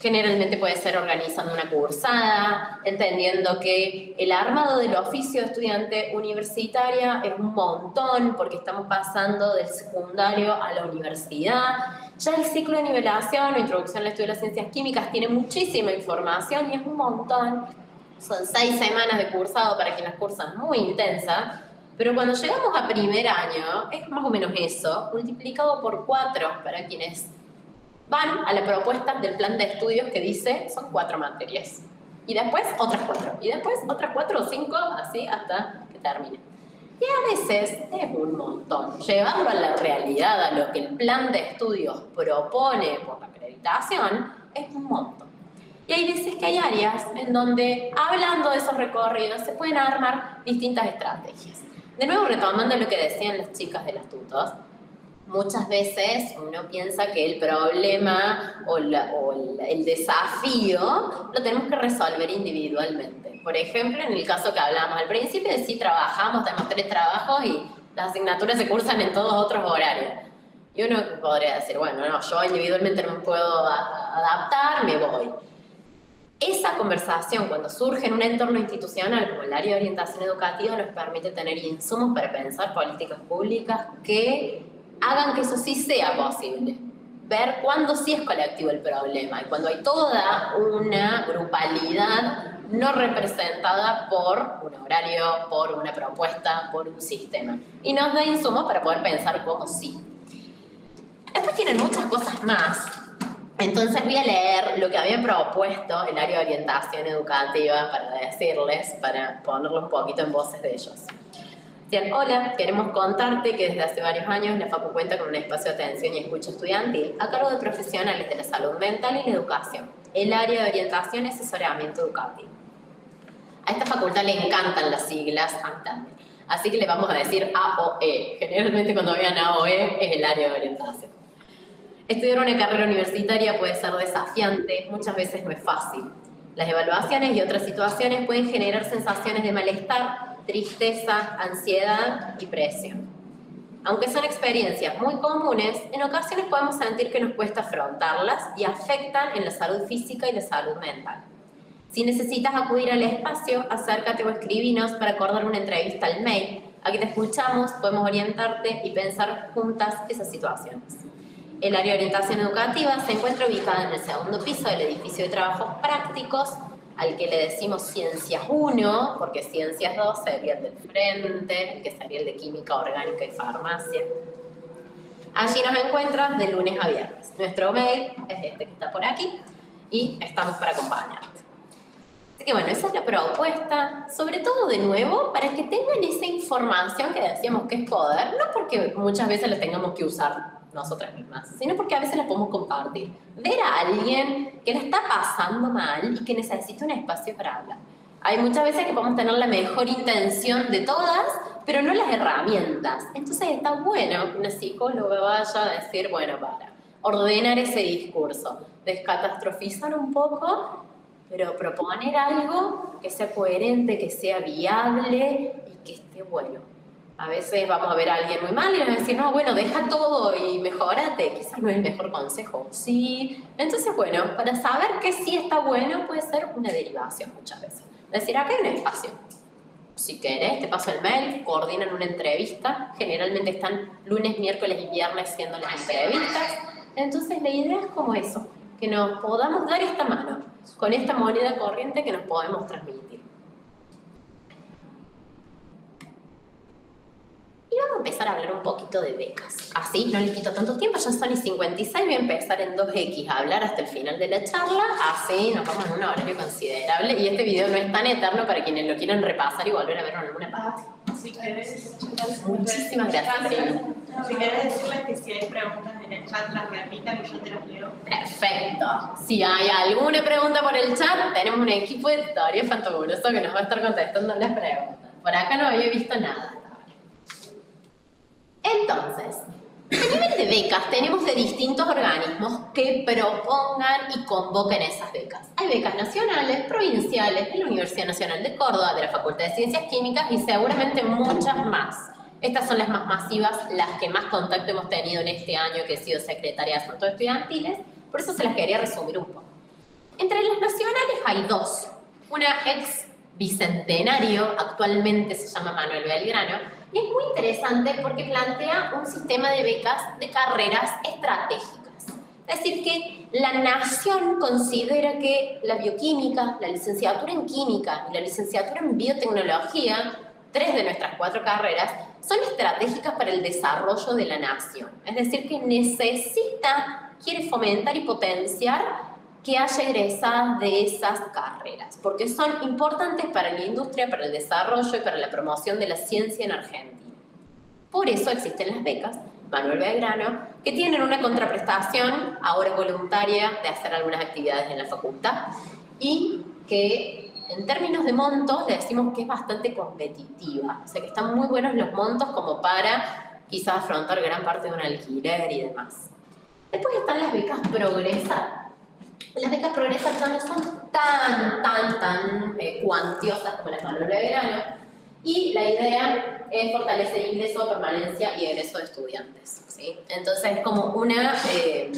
generalmente puede ser organizando una cursada, entendiendo que el armado del oficio de estudiante universitaria es un montón porque estamos pasando del secundario a la universidad. Ya el ciclo de nivelación o introducción al estudio de las ciencias químicas tiene muchísima información y es un montón. Son seis semanas de cursado para quienes cursan muy intensa, pero cuando llegamos a primer año es más o menos eso, multiplicado por cuatro para quienes van a la propuesta del plan de estudios que dice son cuatro materias. Y después otras cuatro. Y después otras cuatro o cinco, así hasta que termine. Y a veces es un montón. Llevarlo a la realidad, a lo que el plan de estudios propone por la acreditación, es un montón. Y hay veces que hay áreas en donde, hablando de esos recorridos, se pueden armar distintas estrategias. De nuevo, retomando lo que decían las chicas de las tutos, muchas veces uno piensa que el problema o, la- o el, el desafío lo tenemos que resolver individualmente. Por ejemplo, en el caso que hablábamos al principio, si trabajamos, tenemos tres trabajos y las asignaturas se cursan en todos otros horarios. Y uno podría decir, bueno, no, yo individualmente no me puedo adaptar, me voy. Esa conversación, cuando surge en un entorno institucional como el área de orientación educativa, nos permite tener insumos para pensar políticas públicas que hagan que eso sí sea posible. Ver cuándo sí es colectivo el problema y cuando hay toda una grupalidad no representada por un horario, por una propuesta, por un sistema. Y nos da insumos para poder pensar cómo sí. Después tienen muchas cosas más. Entonces voy a leer lo que había propuesto el área de orientación educativa para decirles, para ponerlo un poquito en voces de ellos. Hola, queremos contarte que desde hace varios años la FACU cuenta con un espacio de atención y escucha estudiantil a cargo de profesionales de la salud mental y la educación, el área de orientación y asesoramiento educativo. A esta facultad le encantan las siglas, también. Así que le vamos a decir AOE. Generalmente cuando vean AOE es el área de orientación. Estudiar una carrera universitaria puede ser desafiante, muchas veces no es fácil. Las evaluaciones y otras situaciones pueden generar sensaciones de malestar, tristeza, ansiedad y presión. Aunque son experiencias muy comunes, en ocasiones podemos sentir que nos cuesta afrontarlas y afectan en la salud física y la salud mental. Si necesitas acudir al espacio, acércate o escribinos para acordar una entrevista al mail. Aquí te escuchamos, podemos orientarte y pensar juntas esas situaciones. El área de orientación educativa se encuentra ubicada en el segundo piso del edificio de trabajos prácticos, al que le decimos Ciencias 1, porque Ciencias 2 sería el del frente, que sería el de Química Orgánica y Farmacia. Allí nos encuentran de lunes a viernes. Nuestro mail es este que está por aquí y estamos para acompañarte. Así que bueno, esa es la propuesta, sobre todo de nuevo para que tengan esa información que decíamos que es poder, no porque muchas veces la tengamos que usar nosotras mismas, sino porque a veces la podemos compartir. Ver a alguien que le está pasando mal y que necesita un espacio para hablar. Hay muchas veces que podemos tener la mejor intención de todas, pero no las herramientas. Entonces está bueno que una psicóloga vaya a decir, bueno, para ordenar ese discurso, descatastrofizar un poco, pero proponer algo que sea coherente, que sea viable y que esté bueno. A veces vamos a ver a alguien muy mal y nos decir, no, bueno, deja todo y mejorate. Quizás no es el mejor consejo. Sí. Entonces, bueno, para saber que sí está bueno puede ser una derivación muchas veces. Decir, acá hay un espacio. Si querés, te paso el mail, coordinan una entrevista. Generalmente están lunes, miércoles y viernes siendo las entrevistas. Entonces, la idea es como eso, que nos podamos dar esta mano, con esta moneda corriente que nos podemos transmitir. Y vamos a empezar a hablar un poquito de becas. Así no les quito tanto tiempo, ya son y 56, voy a empezar en 2X a hablar hasta el final de la charla, así nos vamos en un horario considerable y este video no es tan eterno para quienes lo quieran repasar y volver a verlo en alguna parte. Si querés, Muchísimas gracias, si querés decirles que si hay preguntas en el chat, las repitan y yo te las leo. Perfecto. Si hay alguna pregunta por el chat, tenemos un equipo de historia fantabuloso que nos va a estar contestando las preguntas. Por acá no había visto nada. Entonces, a nivel de becas tenemos de distintos organismos que propongan y convoquen esas becas. Hay becas nacionales, provinciales, de la Universidad Nacional de Córdoba, de la Facultad de Ciencias Químicas y seguramente muchas más. Estas son las más masivas, las que más contacto hemos tenido en este año que he sido secretaria de Asuntos Estudiantiles, por eso se las quería resumir un poco. Entre las nacionales hay dos. Una ex bicentenario, actualmente se llama Manuel Belgrano, y es muy interesante porque plantea un sistema de becas de carreras estratégicas. Es decir, que la nación considera que la bioquímica, la licenciatura en química y la licenciatura en biotecnología, tres de nuestras cuatro carreras, son estratégicas para el desarrollo de la nación. Es decir, que necesita, quiere fomentar y potenciar que haya egresadas de esas carreras, porque son importantes para la industria, para el desarrollo y para la promoción de la ciencia en Argentina. Por eso existen las becas Manuel Belgrano, que tienen una contraprestación, ahora voluntaria, de hacer algunas actividades en la facultad y que en términos de montos le decimos que es bastante competitiva, o sea que están muy buenos los montos como para quizás afrontar gran parte de un alquiler y demás. Después están las becas Progresa, las becas Progresa ya no son tan, tan, tan eh, cuantiosas como las Manuel Belgrano. Y la idea es fortalecer ingreso, permanencia y egreso de estudiantes. ¿sí? Entonces es como una eh,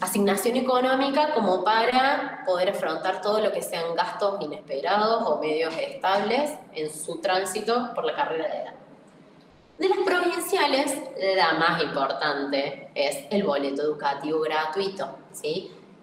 asignación económica como para poder afrontar todo lo que sean gastos inesperados o medios estables en su tránsito por la carrera de edad. De las provinciales, la más importante es el boleto educativo gratuito.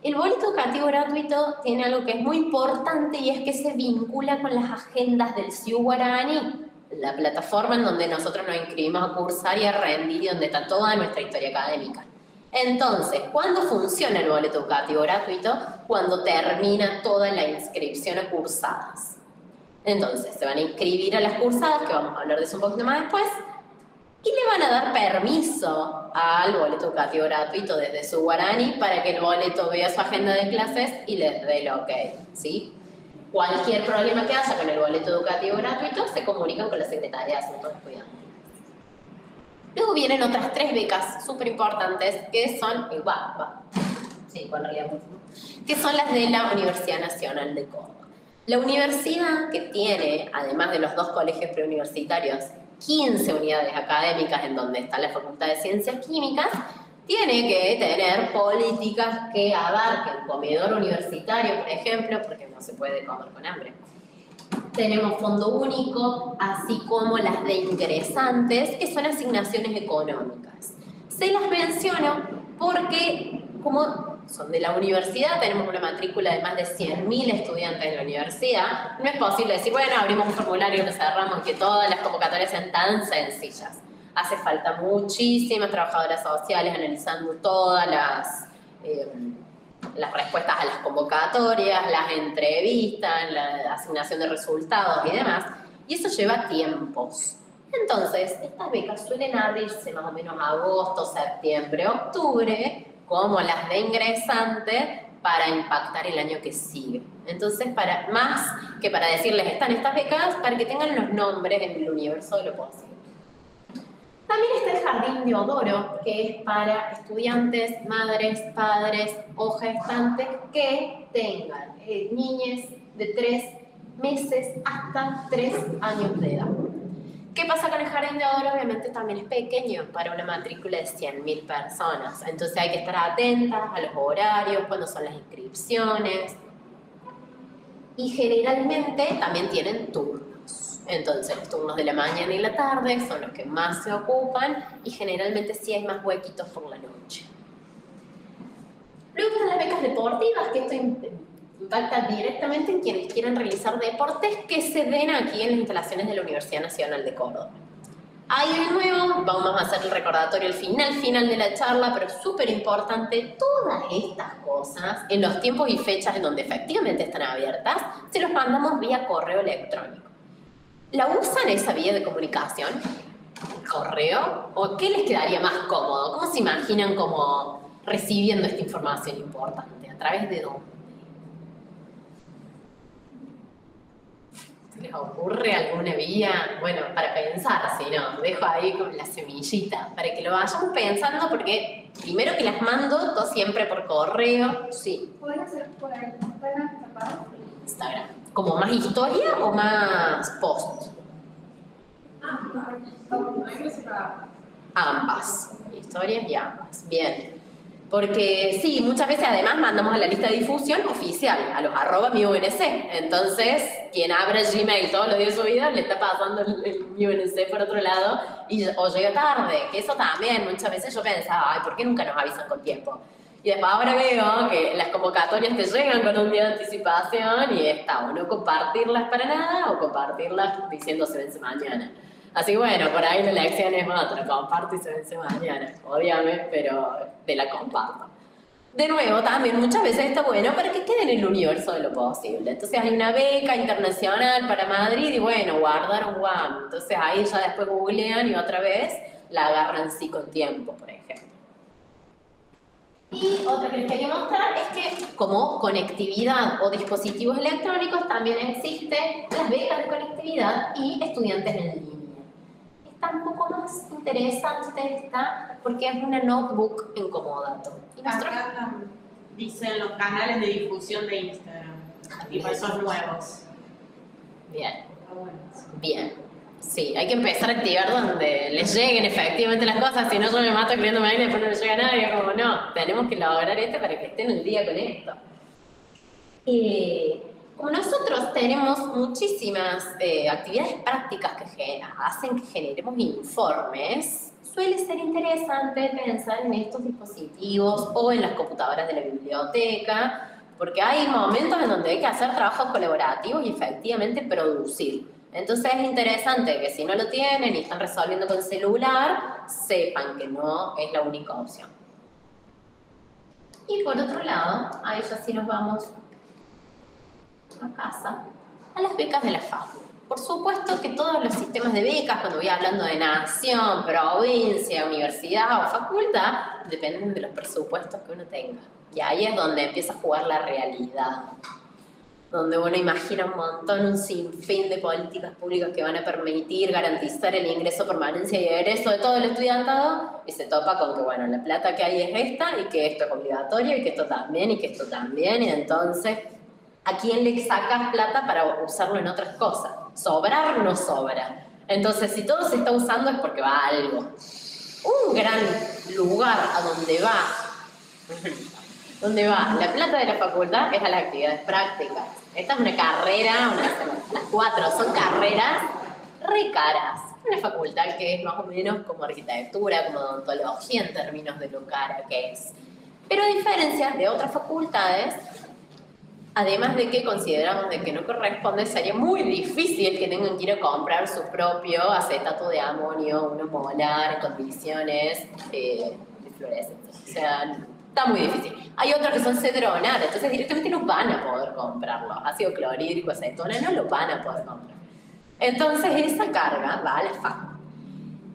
El boleto educativo gratuito tiene algo que es muy importante y es que se vincula con las agendas del CIU Guarani, la plataforma en donde nosotros nos inscribimos a cursar y a rendir y donde está toda nuestra historia académica. Entonces, ¿cuándo funciona el boleto educativo gratuito? Cuando termina toda la inscripción a cursadas. Entonces, se van a inscribir a las cursadas, que vamos a hablar de eso un poquito más después, y le van a dar permiso al boleto educativo gratuito desde su guarani para que el boleto vea su agenda de clases y les dé el ok, ¿sí? Cualquier problema que haya con el boleto educativo gratuito se comunican con la Secretaría de Asuntos Estudiantes. Luego vienen otras tres becas súper importantes que son, sí, con que son las de la Universidad Nacional de Córdoba. La universidad que tiene, además de los dos colegios preuniversitarios 15 unidades académicas en donde está la Facultad de Ciencias Químicas, tiene que tener políticas que abarquen comedor universitario, por ejemplo, porque no se puede comer con hambre. Tenemos fondo único, así como las de ingresantes, que son asignaciones económicas. Se las menciono porque como son de la universidad, tenemos una matrícula de más de 100.000 estudiantes de la universidad, no es posible decir, bueno, abrimos un formulario, lo cerramos y que todas las convocatorias sean tan sencillas. Hace falta muchísimas trabajadoras sociales analizando todas las, eh, las respuestas a las convocatorias, las entrevistas, la asignación de resultados y demás. Y eso lleva tiempos. Entonces, estas becas suelen abrirse más o menos agosto, septiembre, octubre, como las de ingresante, para impactar el año que sigue. Entonces, para, más que para decirles están estas becas, para que tengan los nombres en el universo de lo posible. También está el Jardín de Odoro, que es para estudiantes, madres, padres o gestantes que tengan eh, niñas de 3 meses hasta 3 años de edad. ¿Qué pasa con el Jardín de Odoro? Obviamente también es pequeño para una matrícula de 100.000 personas. Entonces hay que estar atentas a los horarios, cuándo son las inscripciones. Y generalmente también tienen turnos. Entonces, los turnos de la mañana y la tarde son los que más se ocupan y generalmente sí hay más huequitos por la noche. Luego están las becas deportivas, que esto impacta directamente en quienes quieran realizar deportes que se den aquí en las instalaciones de la Universidad Nacional de Córdoba. Ahí de nuevo, vamos a hacer el recordatorio al final, final de la charla, pero súper importante, todas estas cosas, en los tiempos y fechas en donde efectivamente están abiertas, se los mandamos vía correo electrónico. ¿La usan esa vía de comunicación? ¿Correo? ¿O qué les quedaría más cómodo? ¿Cómo se imaginan como recibiendo esta información importante? ¿A través de dónde? ¿Se les ocurre alguna vía? Bueno, para pensar, si no, dejo ahí con la semillita, para que lo vayamos pensando, porque primero que las mando, todo siempre por correo, sí. ¿Pueden hacer por ahí? ¿Pueden Instagram. ¿Como más historia o más post? Ambas. Historias y ambas. Bien. Porque sí, muchas veces además mandamos a la lista de difusión oficial, a los arroba mi UNC. Entonces, quien abre Gmail todos los días de su vida le está pasando el, el mi UNC por otro lado y, o llega tarde. Que eso también, muchas veces yo pensaba, ay, ¿por qué nunca nos avisan con tiempo? Y después ahora veo que las convocatorias te llegan con un día de anticipación y está o no compartirlas para nada o compartirlas diciendo se vence mañana. Así bueno, por ahí la elección es otra, comparto y se vence mañana. Odiame, pero te la comparto. De nuevo, también muchas veces está bueno para que quede en el universo de lo posible. Entonces hay una beca internacional para Madrid y bueno, guardaron one. Entonces ahí ya después googlean y otra vez la agarran sí con tiempo, por ejemplo. Y otra que les quería mostrar es que como conectividad o dispositivos electrónicos también existen las becas de conectividad y estudiantes en línea. Está un poco más interesante esta porque es una notebook en Comodato. Y Acá dicen los canales de difusión de Instagram, y esos nuevos. Bien. Bien. Sí, hay que empezar a activar donde les lleguen efectivamente las cosas, si no yo me mato escribiendo mail y después no le llega a nadie, como no, tenemos que lograr esto para que estén el día con esto. Como nosotros tenemos muchísimas eh, actividades prácticas que hacen que generemos informes, suele ser interesante pensar en estos dispositivos o en las computadoras de la biblioteca, porque hay momentos en donde hay que hacer trabajos colaborativos y efectivamente producir. Entonces es interesante que si no lo tienen y están resolviendo con celular, sepan que no es la única opción. Y por otro lado, ahí ya sí nos vamos a casa, a las becas de la FACU. Por supuesto que todos los sistemas de becas, cuando voy hablando de nación, provincia, universidad o facultad, dependen de los presupuestos que uno tenga. Y ahí es donde empieza a jugar la realidad donde uno imagina un montón, un sinfín de políticas públicas que van a permitir garantizar el ingreso, permanencia y egreso de todo el estudiantado, y se topa con que, bueno, la plata que hay es esta, y que esto es obligatorio, y que esto también, y que esto también, y entonces, ¿a quién le sacas plata para usarlo en otras cosas? Sobrar no sobra. Entonces, si todo se está usando es porque va a algo. Un gran lugar a donde va, donde va la plata de la facultad es a las actividades prácticas esta es una carrera, las cuatro son carreras re caras, una facultad que es más o menos como arquitectura, como odontología en términos de lo cara que es. Pero a diferencia de otras facultades, además de que consideramos de que no corresponde, sería muy difícil que tengan que ir a comprar su propio acetato de amonio, uno molar, en condiciones eh, de fluorescencia. O sea, está muy difícil. Hay otros que son cedronar, entonces directamente no van a poder comprarlo. Ácido clorhídrico, acetona, no lo van a poder comprar. Entonces esa carga va a la FAC.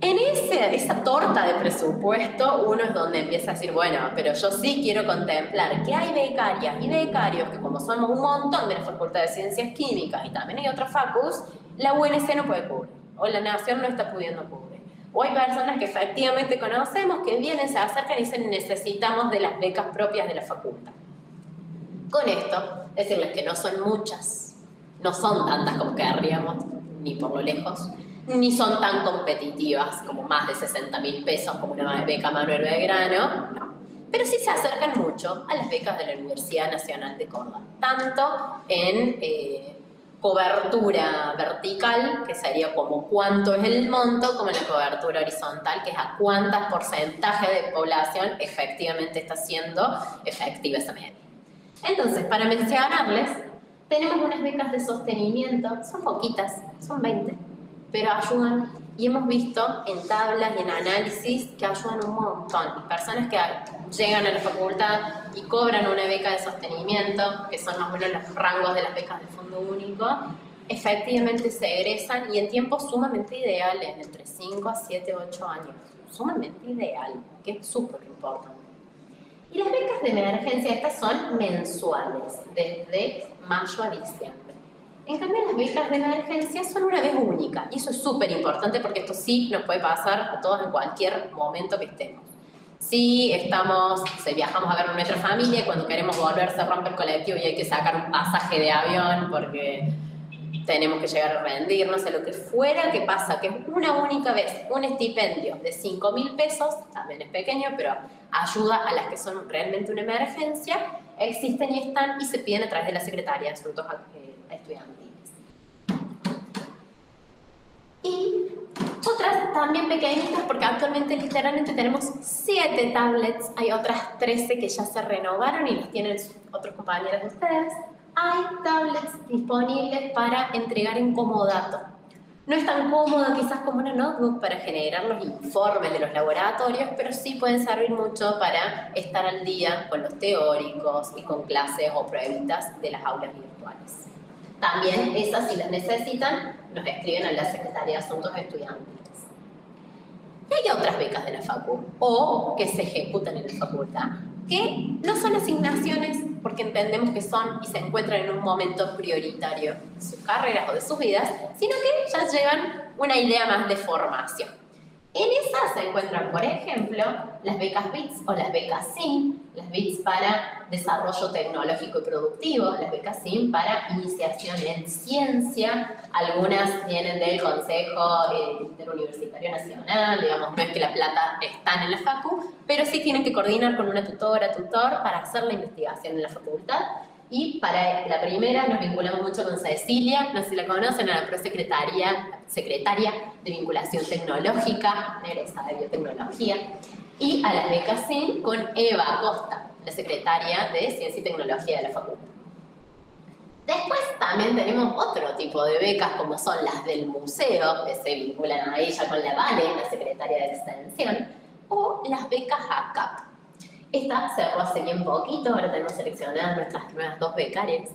En ese, esa torta de presupuesto, uno es donde empieza a decir, bueno, pero yo sí quiero contemplar que hay becarias y becarios que como somos un montón de la Facultad de Ciencias Químicas y también hay otras facus, la UNC no puede cubrir, o la Nación no está pudiendo cubrir. O hay personas que efectivamente conocemos que vienen, se acercan y dicen necesitamos de las becas propias de la facultad. Con esto, decirles que no son muchas, no son tantas como querríamos, ni por lo lejos, ni son tan competitivas como más de 60 mil pesos como una beca Manuel Belgrano, no. Pero sí se acercan mucho a las becas de la Universidad Nacional de Córdoba, tanto en eh, cobertura vertical, que sería como cuánto es el monto, como en la cobertura horizontal, que es a cuántas porcentaje de población efectivamente está siendo efectiva esa media. Entonces, para mencionarles, tenemos unas becas de sostenimiento, son poquitas, son 20 pero ayudan y hemos visto en tablas y en análisis que ayudan un montón. Personas que llegan a la facultad y cobran una beca de sostenimiento, que son más o menos los rangos de las becas de fondo único, efectivamente se egresan y en tiempos sumamente ideales, entre 5 a 7, 8 años. Sumamente ideal, que es súper importante. Y las becas de emergencia, estas son mensuales, desde mayo a diciembre. En cambio, las becas de emergencia son una vez única. Y eso es súper importante porque esto sí nos puede pasar a todos en cualquier momento que estemos. Si estamos, si viajamos a ver a nuestra familia y cuando queremos volver se rompe el colectivo y hay que sacar un pasaje de avión porque tenemos que llegar a rendirnos, a lo que fuera que pasa, que es una única vez un estipendio de 5 mil pesos, también es pequeño, pero ayuda a las que son realmente una emergencia, existen y están y se piden a través de la Secretaría de Asuntos eh, Estudiantiles. Y otras también pequeñitas, porque actualmente literalmente tenemos 7 tablets, hay otras 13 que ya se renovaron y las tienen otros compañeros de ustedes. Hay tablets disponibles para entregar en comodato. No es tan cómodo quizás como una notebook para generar los informes de los laboratorios, pero sí pueden servir mucho para estar al día con los teóricos y con clases o pruebitas de las aulas virtuales. También esas, si las necesitan, nos escriben a la Secretaría de Asuntos Estudiantiles. Y hay otras becas de la facu o que se ejecutan en la facultad, que no son asignaciones porque entendemos que son y se encuentran en un momento prioritario de sus carreras o de sus vidas, sino que ya llevan una idea más de formación. En esas se encuentran, por ejemplo, las becas BITS o las becas SIM, las BITS para desarrollo tecnológico y productivo, las becas SIM para iniciación en ciencia, algunas vienen del Consejo eh, Interuniversitario Nacional, digamos, no es que la plata está en la facu, pero sí tienen que coordinar con una tutora, tutor para hacer la investigación en la facultad y para la primera nos vinculamos mucho con Cecilia, no sé si la conocen, a la prosecretaria secretaria de vinculación tecnológica, egresada de biotecnología, y a las becas SIN con Eva Acosta, la secretaria de Ciencia y Tecnología de la Facultad. Después también tenemos otro tipo de becas como son las del museo, que se vinculan a ella con la Vale, la secretaria de Extensión, o las becas ACAP, esta cerró hace bien poquito, ahora tenemos seleccionadas nuestras nuevas dos becarias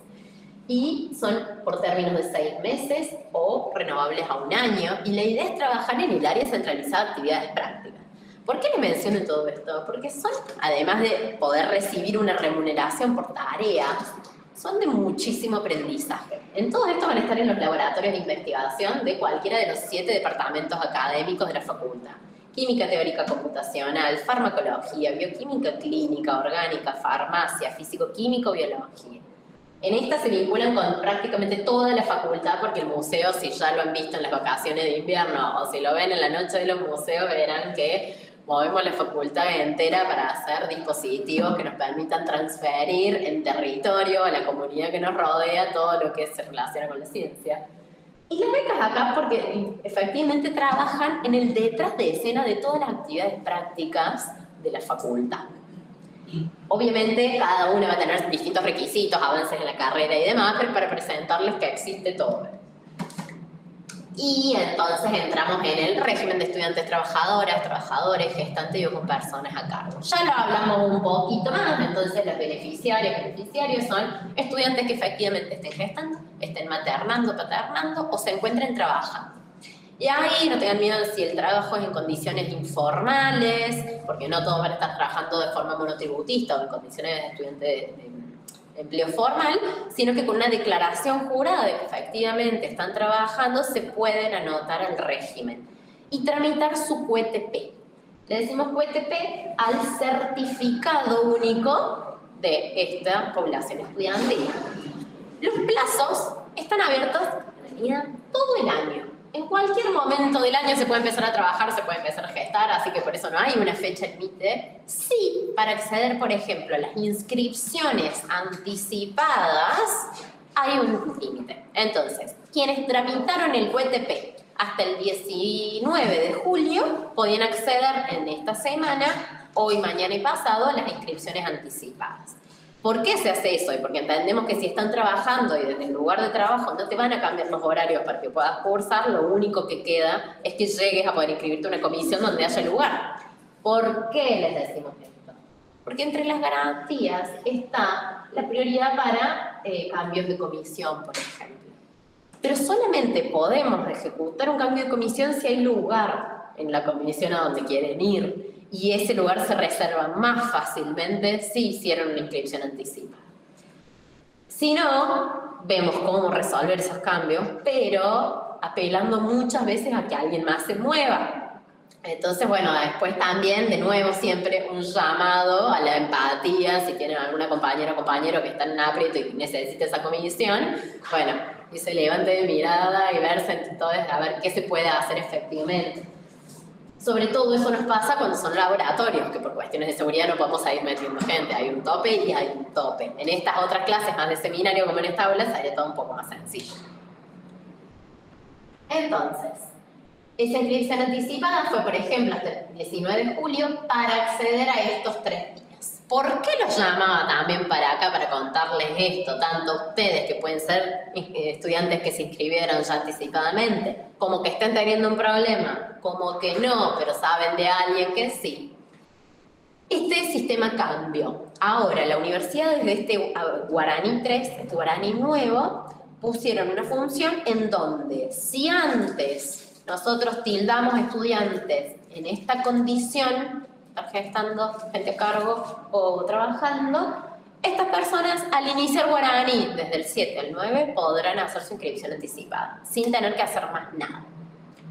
y son por términos de seis meses o renovables a un año y la idea es trabajar en el área centralizada de actividades prácticas. ¿Por qué les menciono todo esto? Porque son, además de poder recibir una remuneración por tareas, son de muchísimo aprendizaje. En todo esto van a estar en los laboratorios de investigación de cualquiera de los siete departamentos académicos de la facultad química teórica computacional, farmacología, bioquímica clínica, orgánica, farmacia, físico-químico, biología. En esta se vinculan con prácticamente toda la facultad porque el museo, si ya lo han visto en las vacaciones de invierno o si lo ven en la noche de los museos, verán que movemos la facultad entera para hacer dispositivos que nos permitan transferir en territorio a la comunidad que nos rodea todo lo que se relaciona con la ciencia. Y las becas acá porque efectivamente trabajan en el detrás de escena de todas las actividades prácticas de la facultad. Obviamente cada una va a tener distintos requisitos, avances en la carrera y demás, pero para presentarles que existe todo. Y entonces entramos en el régimen de estudiantes trabajadoras, trabajadores, gestantes y con personas a cargo. Ya lo hablamos un poquito más, entonces los beneficiarios, beneficiarios son estudiantes que efectivamente estén gestando, estén maternando, paternando o se encuentren trabajando. Y ahí no tengan miedo si el trabajo es en condiciones informales, porque no todos van a estar trabajando de forma monotributista o en condiciones de estudiante de, empleo formal, sino que con una declaración jurada de que efectivamente están trabajando, se pueden anotar al régimen y tramitar su QTP. Le decimos QTP al certificado único de esta población estudiantil. Los plazos están abiertos todo el año. En cualquier momento del año se puede empezar a trabajar, se puede empezar a gestar, así que por eso no hay una fecha límite. Sí, para acceder, por ejemplo, a las inscripciones anticipadas, hay un límite. Entonces, quienes tramitaron el UTP hasta el 19 de julio podían acceder en esta semana, hoy, mañana y pasado, a las inscripciones anticipadas. ¿Por qué se hace eso? Y porque entendemos que si están trabajando y desde el lugar de trabajo no te van a cambiar los horarios para que puedas cursar, lo único que queda es que llegues a poder inscribirte en una comisión donde haya lugar. ¿Por qué les decimos esto? Porque entre las garantías está la prioridad para eh, cambios de comisión, por ejemplo. Pero solamente podemos ejecutar un cambio de comisión si hay lugar en la comisión a donde quieren ir y ese lugar se reserva más fácilmente si hicieron una inscripción anticipada. Si no, vemos cómo resolver esos cambios, pero apelando muchas veces a que alguien más se mueva. Entonces, bueno, después también, de nuevo, siempre un llamado a la empatía, si tienen alguna compañera o compañero que está en aprieto y necesita esa comisión, bueno, y se levante de mirada y verse entonces a ver qué se puede hacer efectivamente. Sobre todo eso nos pasa cuando son laboratorios, que por cuestiones de seguridad no podemos ir metiendo gente, hay un tope y hay un tope. En estas otras clases, más de seminario como en esta aula, sería todo un poco más sencillo. Entonces, esa inscripción anticipada fue, por ejemplo, hasta el 19 de julio para acceder a estos tres. ¿Por qué los llamaba también para acá para contarles esto, tanto ustedes que pueden ser eh, estudiantes que se inscribieron ya anticipadamente, como que estén teniendo un problema, como que no, pero saben de alguien que sí? Este sistema cambió. Ahora, la universidad desde este Guaraní 3, este Guaraní nuevo, pusieron una función en donde si antes nosotros tildamos estudiantes en esta condición, gestando, gente a cargo o trabajando, estas personas al iniciar guaraní desde el 7 al 9 podrán hacer su inscripción anticipada sin tener que hacer más nada.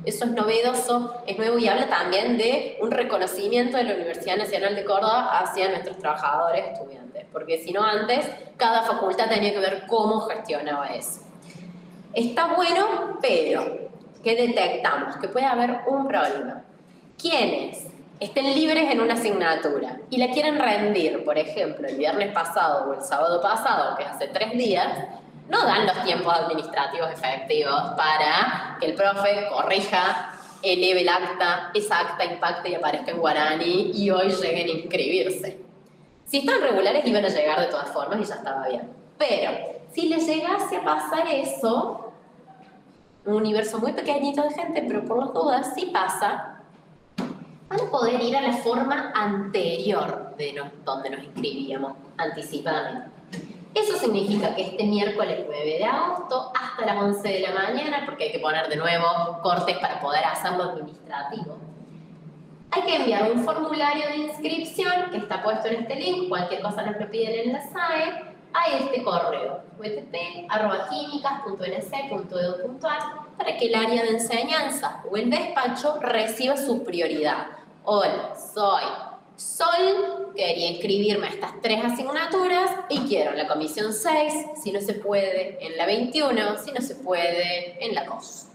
Eso es novedoso, es nuevo y habla también de un reconocimiento de la Universidad Nacional de Córdoba hacia nuestros trabajadores estudiantes, porque si no antes cada facultad tenía que ver cómo gestionaba eso. Está bueno, pero ¿qué detectamos? Que puede haber un problema. ¿Quiénes estén libres en una asignatura y la quieren rendir, por ejemplo, el viernes pasado o el sábado pasado, que hace tres días, no dan los tiempos administrativos efectivos para que el profe corrija, eleve el acta, esa acta impacte y aparezca en guaraní y hoy lleguen a inscribirse. Si están regulares iban a llegar de todas formas y ya estaba bien. Pero si les llegase a pasar eso, un universo muy pequeñito de gente, pero por las dudas, si pasa, van a poder ir a la forma anterior de donde nos inscribíamos anticipadamente. Eso significa que este miércoles 9 de agosto hasta las 11 de la mañana, porque hay que poner de nuevo cortes para poder hacerlo administrativo, hay que enviar un formulario de inscripción que está puesto en este link, cualquier cosa nos lo piden en la SAE, a este correo, utp.químicas.nc.edu.ar, para que el área de enseñanza o el despacho reciba su prioridad. Hola, soy Sol, quería inscribirme a estas tres asignaturas y quiero la comisión 6, si no se puede, en la 21, si no se puede, en la 2.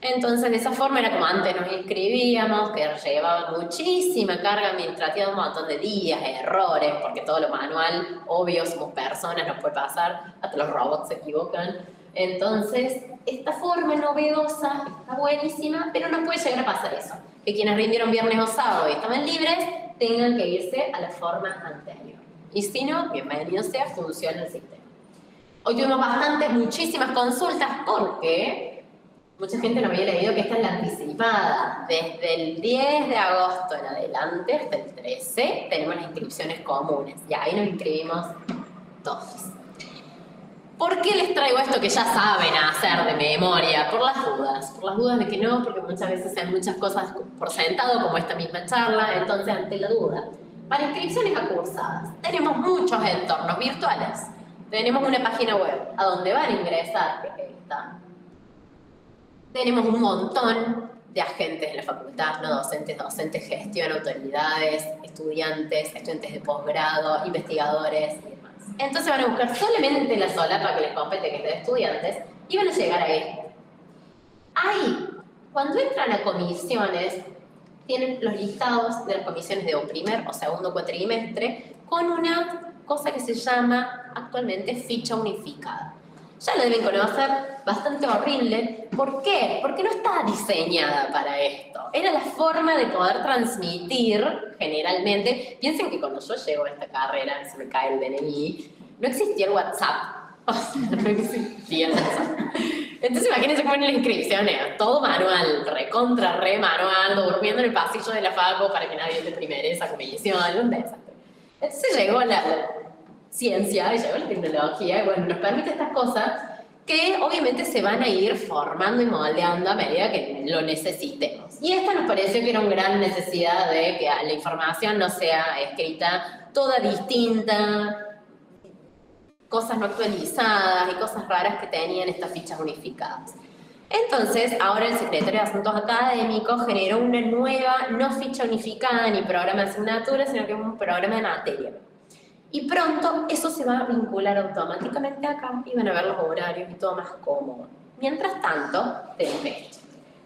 Entonces, de esa forma era como antes nos inscribíamos, que llevaba muchísima carga administrativa, un montón de días, errores, porque todo lo manual, obvio, somos personas, nos puede pasar, hasta los robots se equivocan. Entonces, esta forma novedosa está buenísima, pero no puede llegar a pasar eso. Que quienes rindieron viernes o sábado y estaban libres tengan que irse a la forma anterior. Y si no, bienvenido sea, funciona el sistema. Hoy tuvimos bastantes, muchísimas consultas porque mucha gente no había leído que esta es la anticipada. Desde el 10 de agosto en adelante hasta el 13 tenemos las inscripciones comunes y ahí nos inscribimos todos. ¿Por qué les traigo esto que ya saben hacer de memoria? Por las dudas. Por las dudas de que no, porque muchas veces se muchas cosas por sentado, como esta misma charla, entonces ante la duda. Para inscripciones a cursadas, tenemos muchos entornos virtuales. Tenemos una página web a donde van a ingresar, que está. Tenemos un montón de agentes de la facultad, no docentes, docentes, gestión, autoridades, estudiantes, estudiantes de posgrado, investigadores, entonces van a buscar solamente la solapa que les compete, que es de estudiantes, y van a llegar a esto. Ahí, cuando entran a comisiones, tienen los listados de las comisiones de un primer o segundo cuatrimestre con una cosa que se llama actualmente ficha unificada. Ya lo deben conocer, bastante horrible. ¿Por qué? Porque no está diseñada para esto. Era la forma de poder transmitir, generalmente. Piensen que cuando yo llego a esta carrera, se me cae el DNI, no existía el WhatsApp. O sea, no existía el WhatsApp. Entonces imagínense cómo en la inscripción era todo manual, recontra, re manual, durmiendo en el pasillo de la faco para que nadie te primere esa comisión, un desastre. Entonces llegó la, ciencia y llegó la tecnología, y bueno, nos permite estas cosas que obviamente se van a ir formando y moldeando a medida que lo necesitemos. Y esta nos pareció que era una gran necesidad de que la información no sea escrita toda distinta, cosas no actualizadas y cosas raras que tenían estas fichas unificadas. Entonces, ahora el secretario de Asuntos Académicos generó una nueva, no ficha unificada ni programa de asignatura, sino que un programa de materia. Y pronto eso se va a vincular automáticamente acá y van a ver los horarios y todo más cómodo. Mientras tanto, tenemos esto,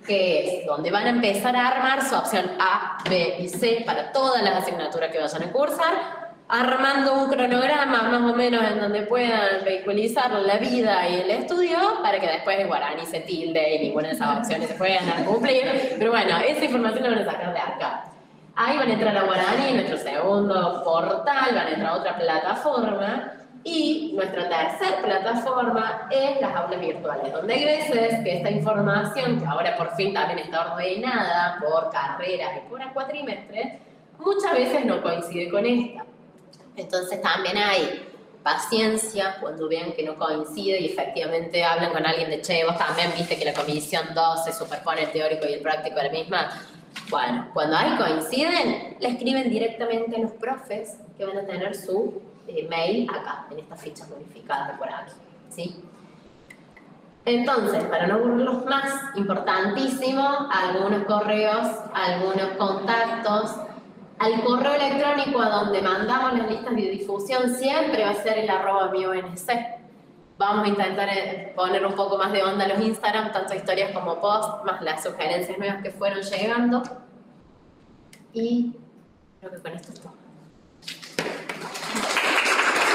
que es donde van a empezar a armar su opción A, B y C para todas las asignaturas que vayan a cursar, armando un cronograma más o menos en donde puedan vehiculizar la vida y el estudio para que después guaraní se tilde y ninguna de esas opciones se puedan cumplir. Pero bueno, esa información la van a sacar de acá. Ahí van a entrar a Guaraní, nuestro segundo portal, van a entrar a otra plataforma. Y nuestra tercera plataforma es las aulas virtuales, donde veces que esta información, que ahora por fin también está ordenada por carreras y por cuatrimestres, muchas veces no coincide con esta. Entonces también hay paciencia cuando vean que no coincide y efectivamente hablan con alguien de, che, vos también viste que la comisión 2 se superpone el teórico y el práctico a la misma bueno, cuando ahí coinciden, le escriben directamente a los profes que van a tener su eh, mail acá, en esta ficha modificada por aquí. ¿sí? Entonces, para no aburrirlos más, importantísimo, algunos correos, algunos contactos. Al correo electrónico a donde mandamos las listas de difusión siempre va a ser el arroba mi ONC Vamos a intentar eh, poner un poco más de onda a los Instagram, tanto historias como posts, más las sugerencias nuevas que fueron llegando. Y creo que con esto es todo.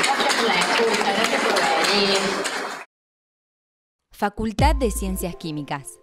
Gracias por la escucha, gracias por venir. Facultad de Ciencias Químicas.